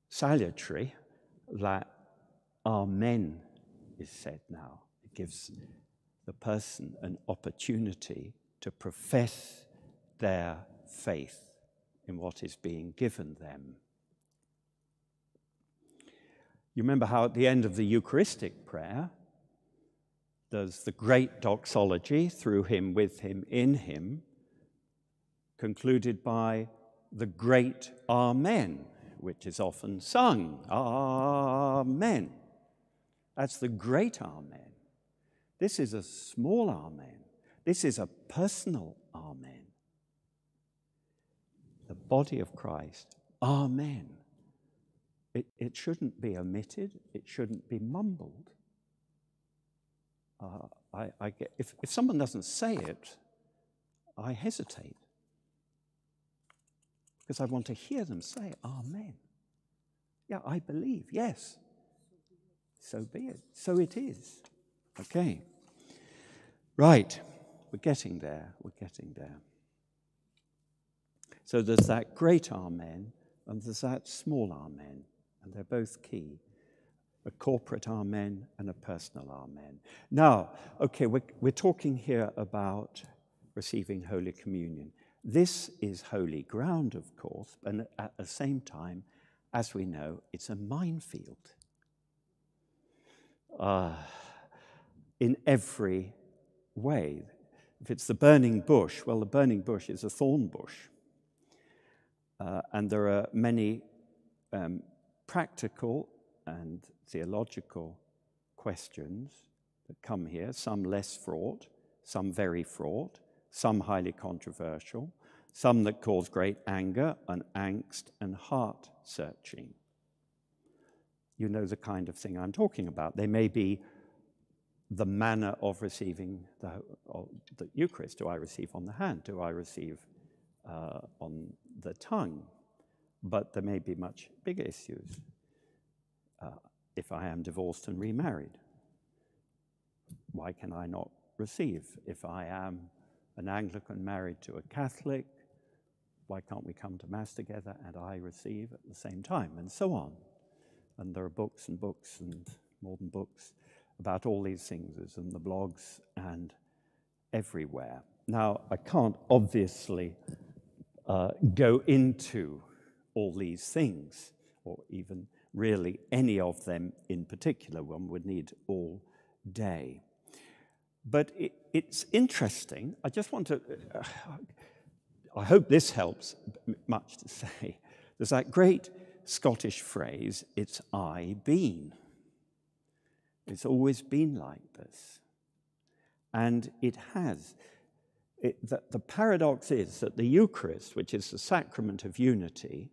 salutary that Amen is said now. It gives the person an opportunity to profess their faith in what is being given them. You remember how at the end of the Eucharistic prayer, there's the great doxology through him, with him, in him, concluded by the great Amen, which is often sung. Amen. That's the great Amen. This is a small amen. This is a personal amen. The body of Christ, amen. It, it shouldn't be omitted, it shouldn't be mumbled. Uh, I, I get, if, if someone doesn't say it, I hesitate because I want to hear them say, Amen. Yeah, I believe, yes. So be it. So it is. Okay. Right. We're getting there. We're getting there. So there's that great Amen and there's that small Amen, and they're both key a corporate Amen and a personal Amen. Now, okay, we're, we're talking here about receiving Holy Communion. This is holy ground, of course, and at the same time, as we know, it's a minefield. Uh, in every way. If it's the burning bush, well, the burning bush is a thorn bush. Uh, and there are many um, practical and theological questions that come here, some less fraught, some very fraught, some highly controversial, some that cause great anger and angst and heart searching. You know the kind of thing I'm talking about. They may be the manner of receiving the, the Eucharist. Do I receive on the hand? Do I receive uh, on the tongue? But there may be much bigger issues. Uh, if I am divorced and remarried, why can I not receive? If I am an Anglican married to a Catholic, why can't we come to Mass together and I receive at the same time? And so on. And there are books and books and more than books about all these things in the blogs and everywhere. Now, I can't obviously uh, go into all these things, or even really any of them in particular. One would need all day. But it, it's interesting. aye just want to, uh, I hope this helps much to say. There's that great Scottish phrase, it's I been. It's always been like this. And it has. It, the, the paradox is that the Eucharist, which is the sacrament of unity,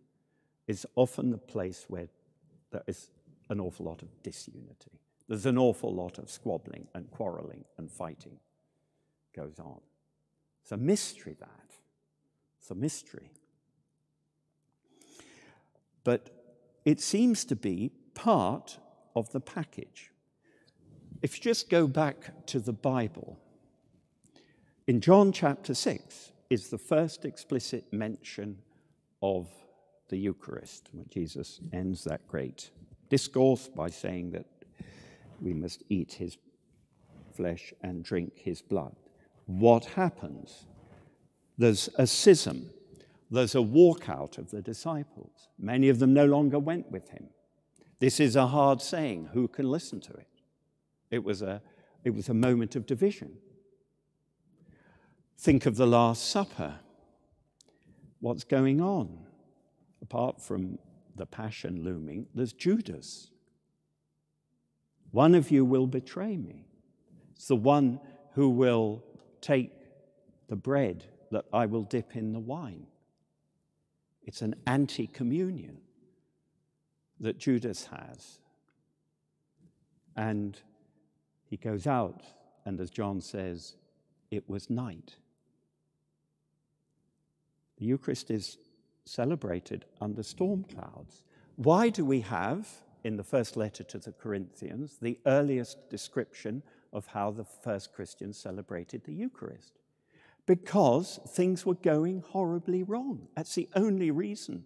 is often the place where there is an awful lot of disunity. There's an awful lot of squabbling and quarreling and fighting goes on. It's a mystery, that. It's a mystery. But it seems to be part of the package. If you just go back to the Bible, in John chapter 6 is the first explicit mention of the Eucharist, when Jesus ends that great discourse by saying that we must eat his flesh and drink his blood. What happens? There's a schism, there's a walkout of the disciples. Many of them no longer went with him. This is a hard saying. Who can listen to it? It was a, it was a moment of division. Think of the Last Supper. What's going on? Apart from the passion looming, there's Judas. One of you will betray me. It's the one who will take the bread that I will dip in the wine. It's an anti communion that Judas has. And he goes out, and as John says, it was night. The Eucharist is celebrated under storm clouds. Why do we have, in the first letter to the Corinthians, the earliest description of how the first Christians celebrated the Eucharist? Because things were going horribly wrong. That's the only reason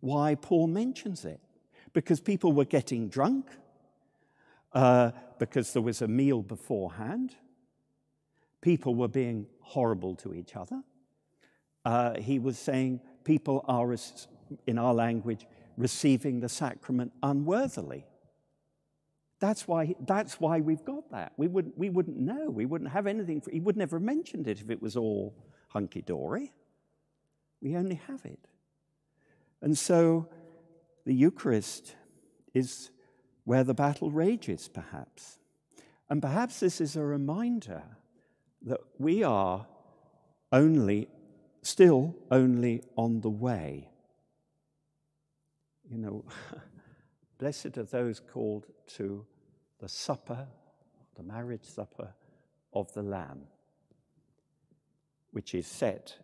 why Paul mentions it. Because people were getting drunk, uh, because there was a meal beforehand. People were being horrible to each other. Uh, he was saying people are, in our language, receiving the sacrament unworthily. That's why, that's why we've got that. We wouldn't, we wouldn't know. We wouldn't have anything. For, he would never have mentioned it if it was all hunky dory. We only have it. And so the Eucharist is where the battle rages, perhaps. And perhaps this is a reminder that we are only, still only on the way. You know, blessed are those called to the supper, the marriage supper of the Lamb, which is set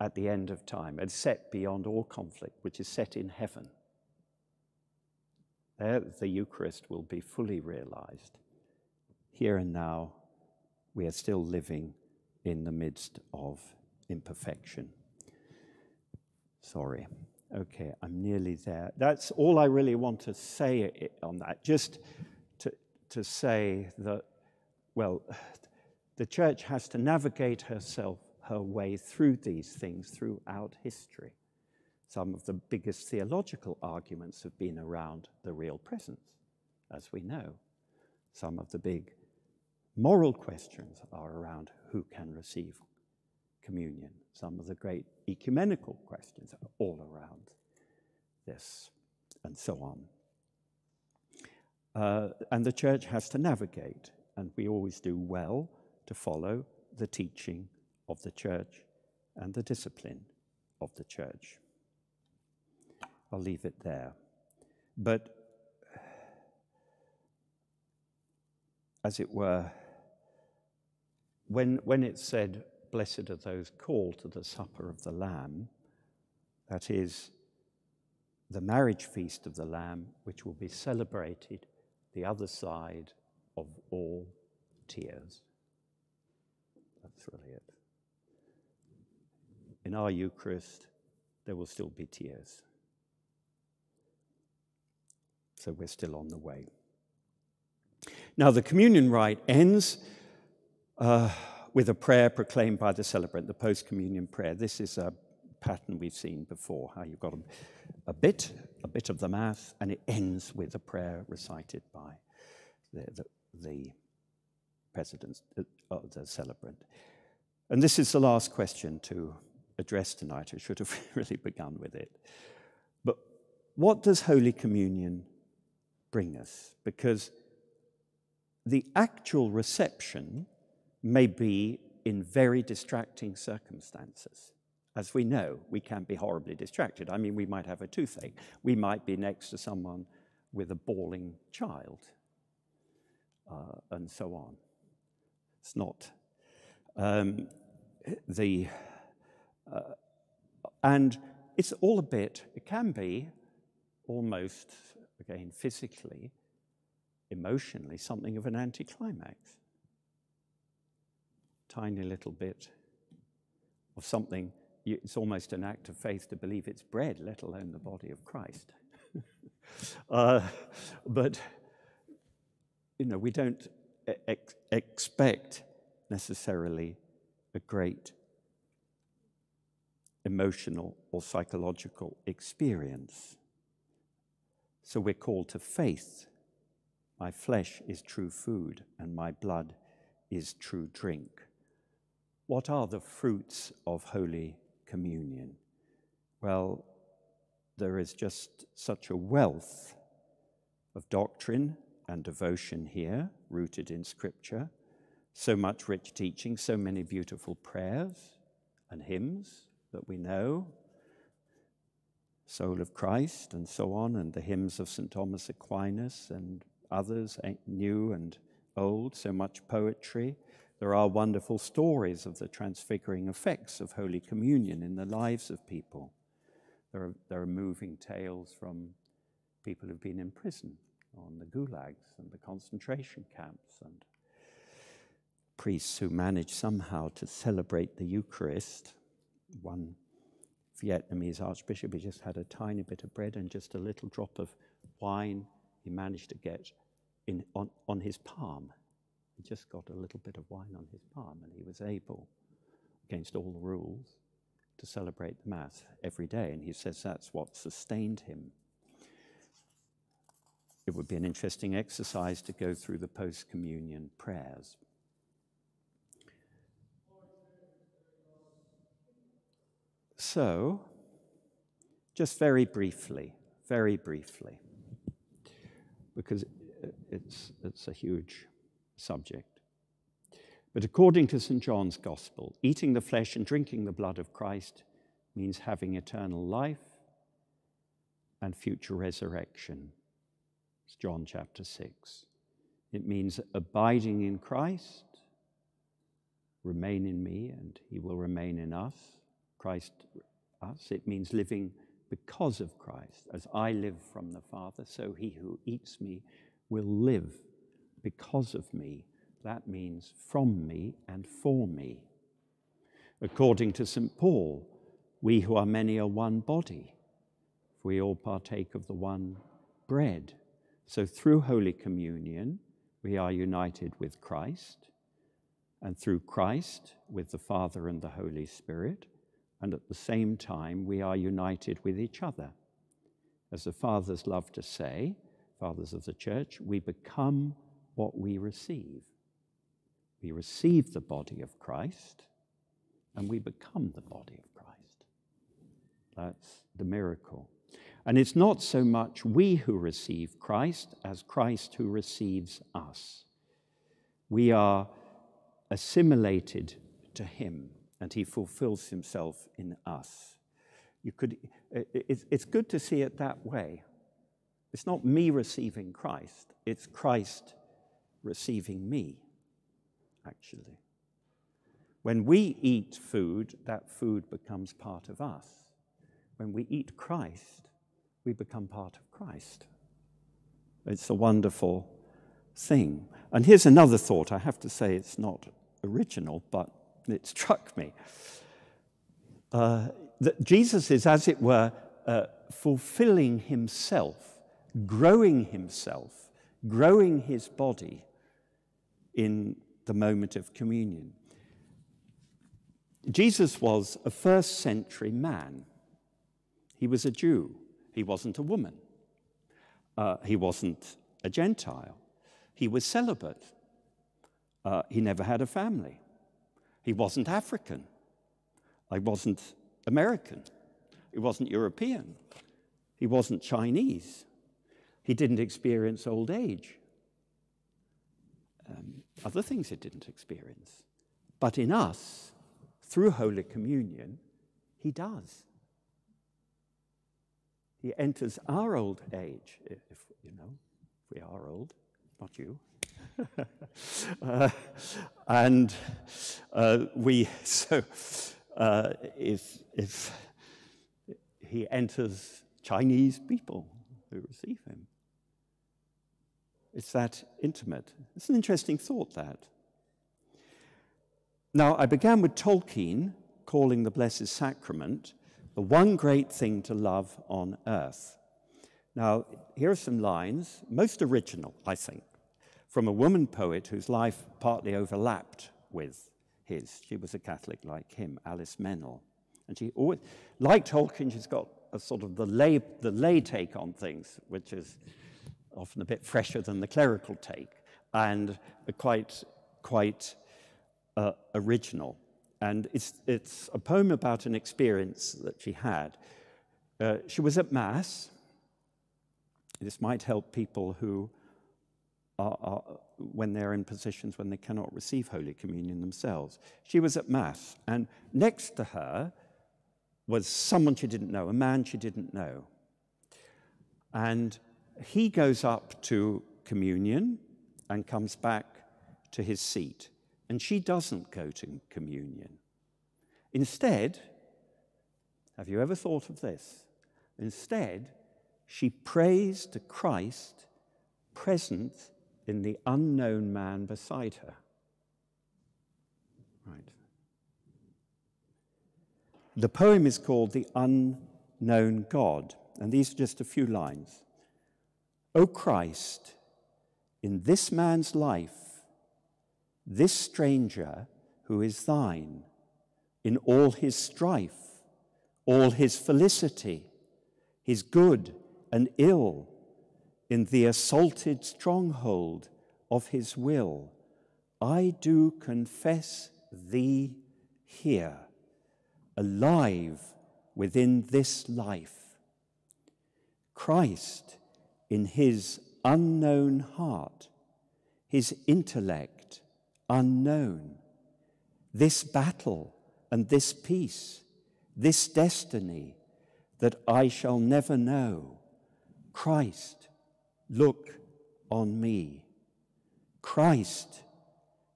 at the end of time and set beyond all conflict, which is set in heaven. There, the Eucharist will be fully realized. Here and now, we are still living in the midst of imperfection. Sorry. Okay, I'm nearly there. That's all I really want to say on that. Just to, to say that, well, the church has to navigate herself, her way through these things throughout history. Some of the biggest theological arguments have been around the real presence, as we know. Some of the big moral questions are around who can receive communion. Some of the great ecumenical questions are all around this, and so on. Uh, and the church has to navigate, and we always do well to follow the teaching of the church and the discipline of the church. I'll leave it there. But as it were, when, when it said, Blessed are those called to the supper of the Lamb, that is the marriage feast of the Lamb, which will be celebrated the other side of all tears. That's really it. In our Eucharist, there will still be tears. So we're still on the way. Now, the communion rite ends uh, with a prayer proclaimed by the celebrant, the post communion prayer. This is a pattern we've seen before, how you've got a, a, bit, a bit of the Mass, and it ends with a prayer recited by the, the, the president, uh, the celebrant. And this is the last question to address tonight. I should have really begun with it. But what does Holy Communion bring us? Because the actual reception may be in very distracting circumstances. As we know, we can be horribly distracted. I mean, we might have a toothache. We might be next to someone with a bawling child, uh, and so on. It's not um, the, uh, and it's all a bit, it can be almost, again, physically, emotionally, something of an anticlimax tiny little bit of something, it's almost an act of faith to believe it's bread, let alone the body of Christ. uh, but, you know, we don't ex- expect necessarily a great emotional or psychological experience. So we're called to faith. My flesh is true food, and my blood is true drink. What are the fruits of Holy Communion? Well, there is just such a wealth of doctrine and devotion here, rooted in Scripture, so much rich teaching, so many beautiful prayers and hymns that we know, Soul of Christ, and so on, and the hymns of St. Thomas Aquinas and others, eh, new and old, so much poetry. There are wonderful stories of the transfiguring effects of Holy Communion in the lives of people. There are, there are moving tales from people who've been in prison on the gulags and the concentration camps and priests who managed somehow to celebrate the Eucharist. One Vietnamese archbishop, he just had a tiny bit of bread and just a little drop of wine he managed to get in, on, on his palm. He just got a little bit of wine on his palm, and he was able, against all the rules, to celebrate the Mass every day. And he says that's what sustained him. It would be an interesting exercise to go through the post communion prayers. So, just very briefly, very briefly, because it's, it's a huge subject. But according to St. John's Gospel, eating the flesh and drinking the blood of Christ means having eternal life and future resurrection. It's John chapter 6. It means abiding in Christ, remain in me, and he will remain in us. Christ, us. It means living because of Christ. As I live from the Father, so he who eats me will live because of me that means from me and for me. According to St. Paul, we who are many are one body, for we all partake of the one bread. So through Holy Communion, we are united with Christ, and through Christ with the Father and the Holy Spirit, and at the same time, we are united with each other. As the fathers love to say, fathers of the church, we become what we receive. We receive the body of Christ and we become the body of Christ. That's the miracle. And it's not so much we who receive Christ as Christ who receives us. We are assimilated to him and he fulfills himself in us. You could, it's good to see it that way. It's not me receiving Christ, it's Christ receiving me actually. When we eat food, that food becomes part of us. When we eat Christ, we become part of Christ. It's a wonderful thing. And here's another thought. I have to say it's not original, but it struck me. Uh, that Jesus is, as it were, uh, fulfilling himself, growing himself, growing his body in the moment of communion. Jesus was a first century man. He was a Jew. He wasn't a woman. Uh, he wasn't a Gentile. He was celibate. Uh, he never had a family. He wasn't African. He wasn't American. He wasn't European. He wasn't Chinese. He didn't experience old age um, other things it didn't experience. But in us, through Holy Communion, he does. He enters our old age, if you know, if we are old, not you. uh, and uh, we, so uh, if, if he enters Chinese people who receive him, it's that intimate. It's an interesting thought, that. Now, I began with Tolkien calling the Blessed Sacrament the one great thing to love on earth. Now, here are some lines, most original, I think, from a woman poet whose life partly overlapped with his. She was a Catholic like him, Alice Meynell. And she always, like Tolkien, she's got a sort of the lay, the lay take on things, which is often a bit fresher than the clerical take, and quite, quite uh, original. And it's, it's a poem about an experience that she had. Uh, she was at Mass. This might help people who are, are, when they're in positions when they cannot receive Holy Communion themselves. She was at Mass, and next to her was someone she didn't know, a man she didn't know. And he goes up to communion and comes back to his seat. And she doesn't go to communion. Instead, have you ever thought of this? Instead, she prays to Christ present in the unknown man beside her. Right. The poem is called The Unknown God, and these are just a few lines. O Christ, in this man's life, this stranger who is thine, in all his strife, all his felicity, his good and ill, in the assaulted stronghold of his will, I do confess thee here, alive within this life. Christ, in his unknown heart, his intellect unknown, this battle and this peace, this destiny that I shall never know. Christ, look on me. Christ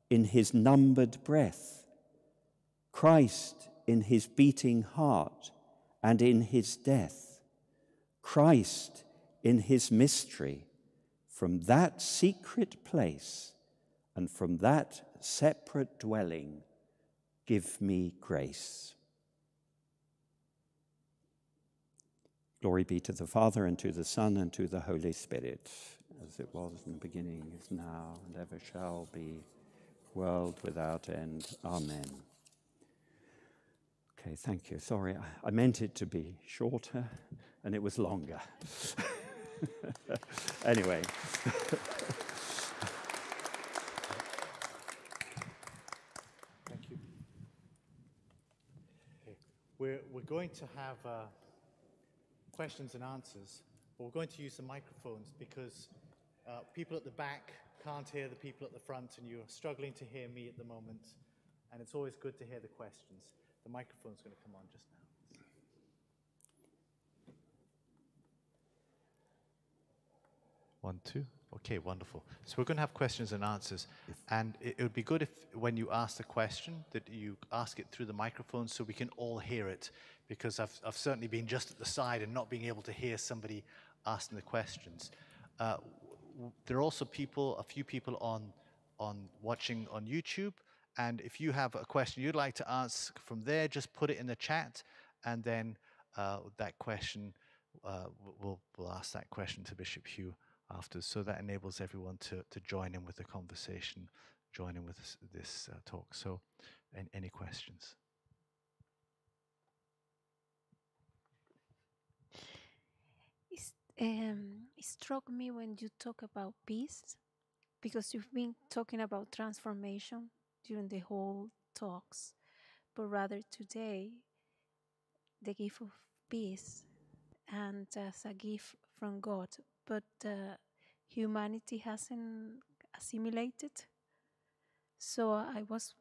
in his numbered breath, Christ in his beating heart and in his death, Christ in his mystery, from that secret place and from that separate dwelling, give me grace. Glory be to the Father, and to the Son, and to the Holy Spirit, as it was in the beginning, is now, and ever shall be, world without end. Amen. Okay, thank you. Sorry, I, meant it to be shorter, and it was longer. anyway. Thank you. We're, we're going to have uh, questions and answers, but we're going to use the microphones because uh, people at the back can't hear the people at the front, and you're struggling to hear me at the moment. And it's always good to hear the questions. The microphone's going to come on just now. One, two. Okay, wonderful. So we're going to have questions and answers, and it, it would be good if, when you ask the question, that you ask it through the microphone so we can all hear it, because I've, I've certainly been just at the side and not being able to hear somebody asking the questions. Uh, there are also people, a few people on on watching on YouTube, and if you have a question you'd like to ask from there, just put it in the chat, and then uh, that question uh, we'll we'll ask that question to Bishop Hugh after. So that enables everyone to, to join in with the conversation, join in with this, this uh, talk. So, an, any questions? It's, um, it struck me when you talk about peace, because you've been talking about transformation during the whole talks, but rather today, the gift of peace and as a gift from God, but uh, humanity hasn't assimilated. So I was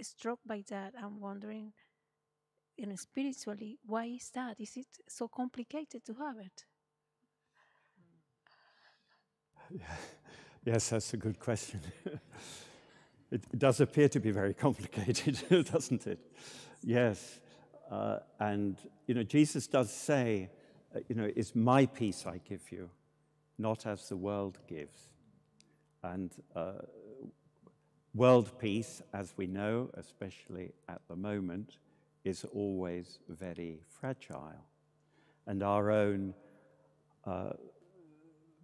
struck by that. I'm wondering, you know, spiritually, why is that? Is it so complicated to have it? Yes, that's a good question. it, does appear to be very complicated, doesn't it? Yes. Uh, and, you know, Jesus does say, you know, it's my peace I give you, not as the world gives. And uh, world peace, as we know, especially at the moment, is always very fragile. And our own uh,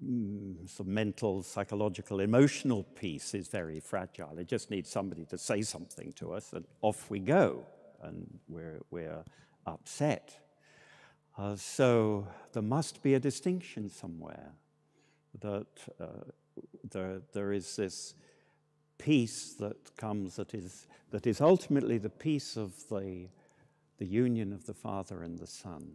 mm, of mental, psychological, emotional peace is very fragile. It just needs somebody to say something to us, and off we go, and we're, we're upset. Uh, so there must be a distinction somewhere that uh, there, there is this peace that comes that is, that is ultimately the peace of the, the union of the Father and the Son.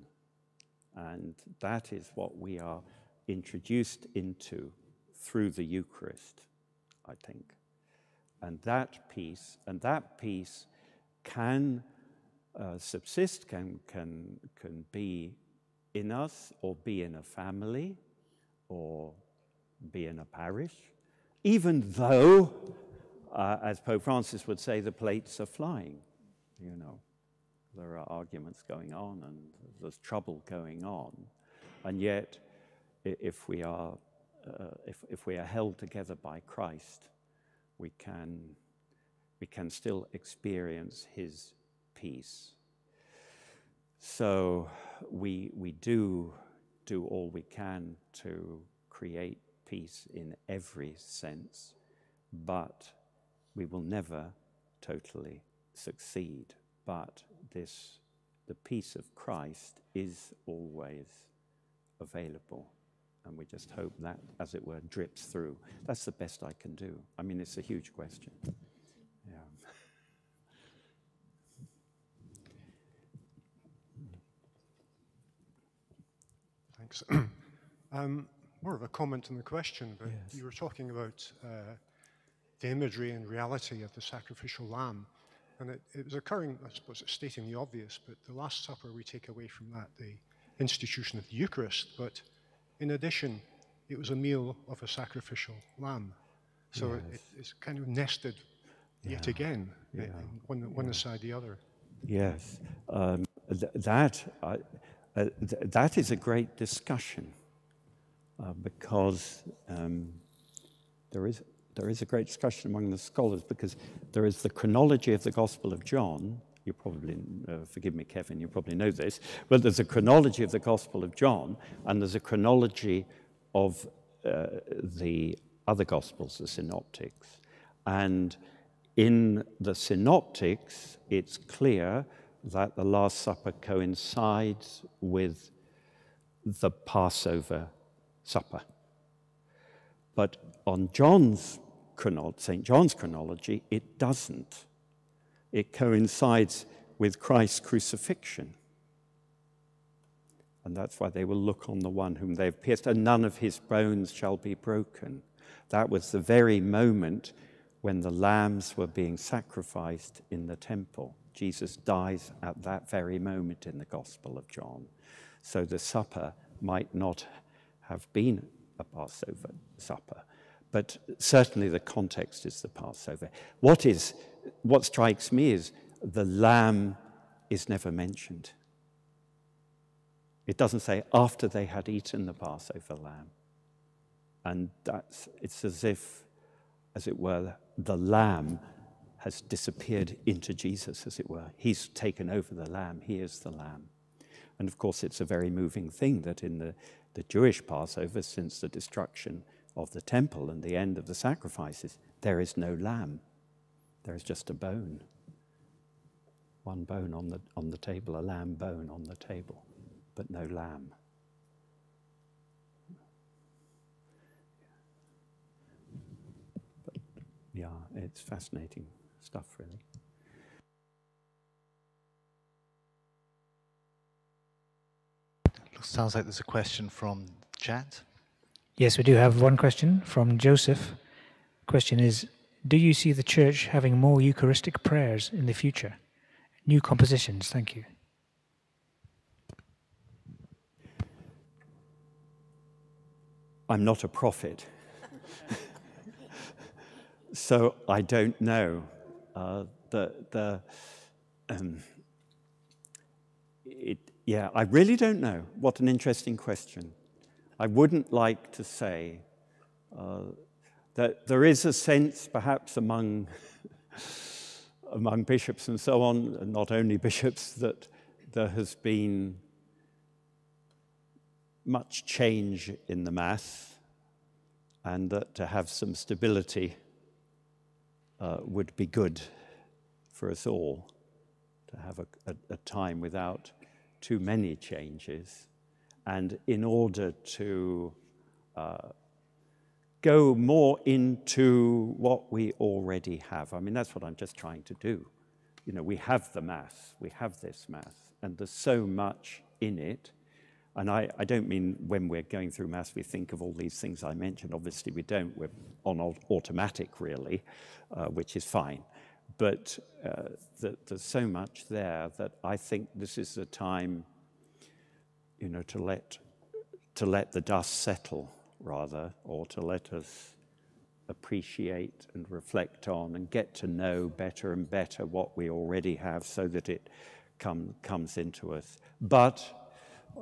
And that is what we are introduced into through the Eucharist, I think. And that peace, and that peace can uh, subsist, can, can, can be in us, or be in a family, or be in a parish, even though, uh, as Pope Francis would say, the plates are flying, you know. There are arguments going on and there's trouble going on. And yet, if we are, uh, if, if we are held together by Christ, we can, we can still experience his peace. So we, we do do all we can to create peace in every sense, but we will never totally succeed. But this, the peace of Christ is always available. And we just hope that, as it were, drips through. That's the best I can do. I mean, it's a huge question. Thanks. um, more of a comment on the question, but Yes. you were talking about uh, the imagery and reality of the sacrificial lamb. And it, it was occurring, I suppose it's stating the obvious, but the Last Supper, we take away from that the institution of the Eucharist. But in addition, it was a meal of a sacrificial lamb. So it, it, it's kind of nested yet again, in one, one aside the other. Yes, um, th- that, uh, th- that is a great discussion uh, because um, there, is, there is a great discussion among the scholars because there is the chronology of the Gospel of John. You probably, uh, forgive me, Kevin, you probably know this, but there's a chronology of the Gospel of John and there's a chronology of uh, the other Gospels, the Synoptics. And in the Synoptics, it's clear that the Last Supper coincides with the Passover supper. But on John's chronology, St. John's chronology, it doesn't. It coincides with Christ's crucifixion. And that's why they will look on the one whom they have pierced, and none of his bones shall be broken. That was the very moment when the lambs were being sacrificed in the temple. Jesus dies at that very moment in the Gospel of John. So the supper might not have been a Passover supper, but certainly the context is the Passover. What, is, what strikes me is the lamb is never mentioned. It doesn't say after they had eaten the Passover lamb. And that's, it's as if, as it were, the lamb has disappeared into Jesus, as it were. He's taken over the lamb, he is the lamb. And of course, it's a very moving thing that in the, the Jewish Passover, since the destruction of the temple and the end of the sacrifices, there is no lamb. There is just a bone. One bone on the, on the table, a lamb bone on the table, but no lamb. Yeah, it's fascinating stuff, really. Sounds like there's a question from chat. Yes, we do have one question from Joseph. Question is Do you see the church having more Eucharistic prayers in the future? New compositions, thank you. I'm not a prophet. so I don't know. Uh, the, the, um, it, yeah, I really don't know. What an interesting question. I wouldn't like to say uh, that there is a sense, perhaps among, among bishops and so on, and not only bishops, that there has been much change in the Mass, and that to have some stability uh, would be good for us all, to have a, a, a time without too many changes. And in order to uh, go more into what we already have, I mean, that's what I'm just trying to do. You know, we have the Mass, we have this Mass, and there's so much in it. And I, I, don't mean when we're going through Mass, we think of all these things I mentioned. Obviously, we don't. We're on automatic, really, uh, which is fine. But uh, the, there's so much there that I think this is the time, you know, to let, to let the dust settle, rather, or to let us appreciate and reflect on and get to know better and better what we already have so that it come, comes into us. But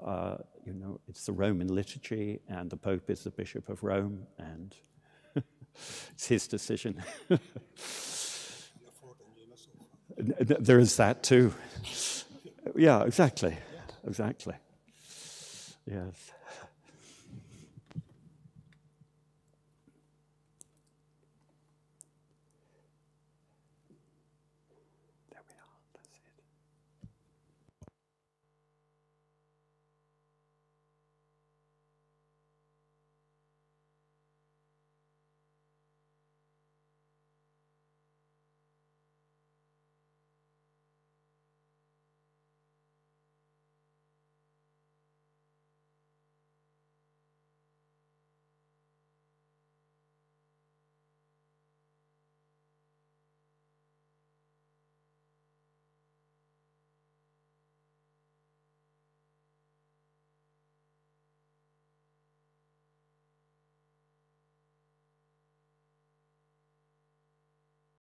uh, you know, it's the Roman liturgy, and the Pope is the Bishop of Rome, and it's his decision. there is that too. Yeah, exactly. Exactly. Yes.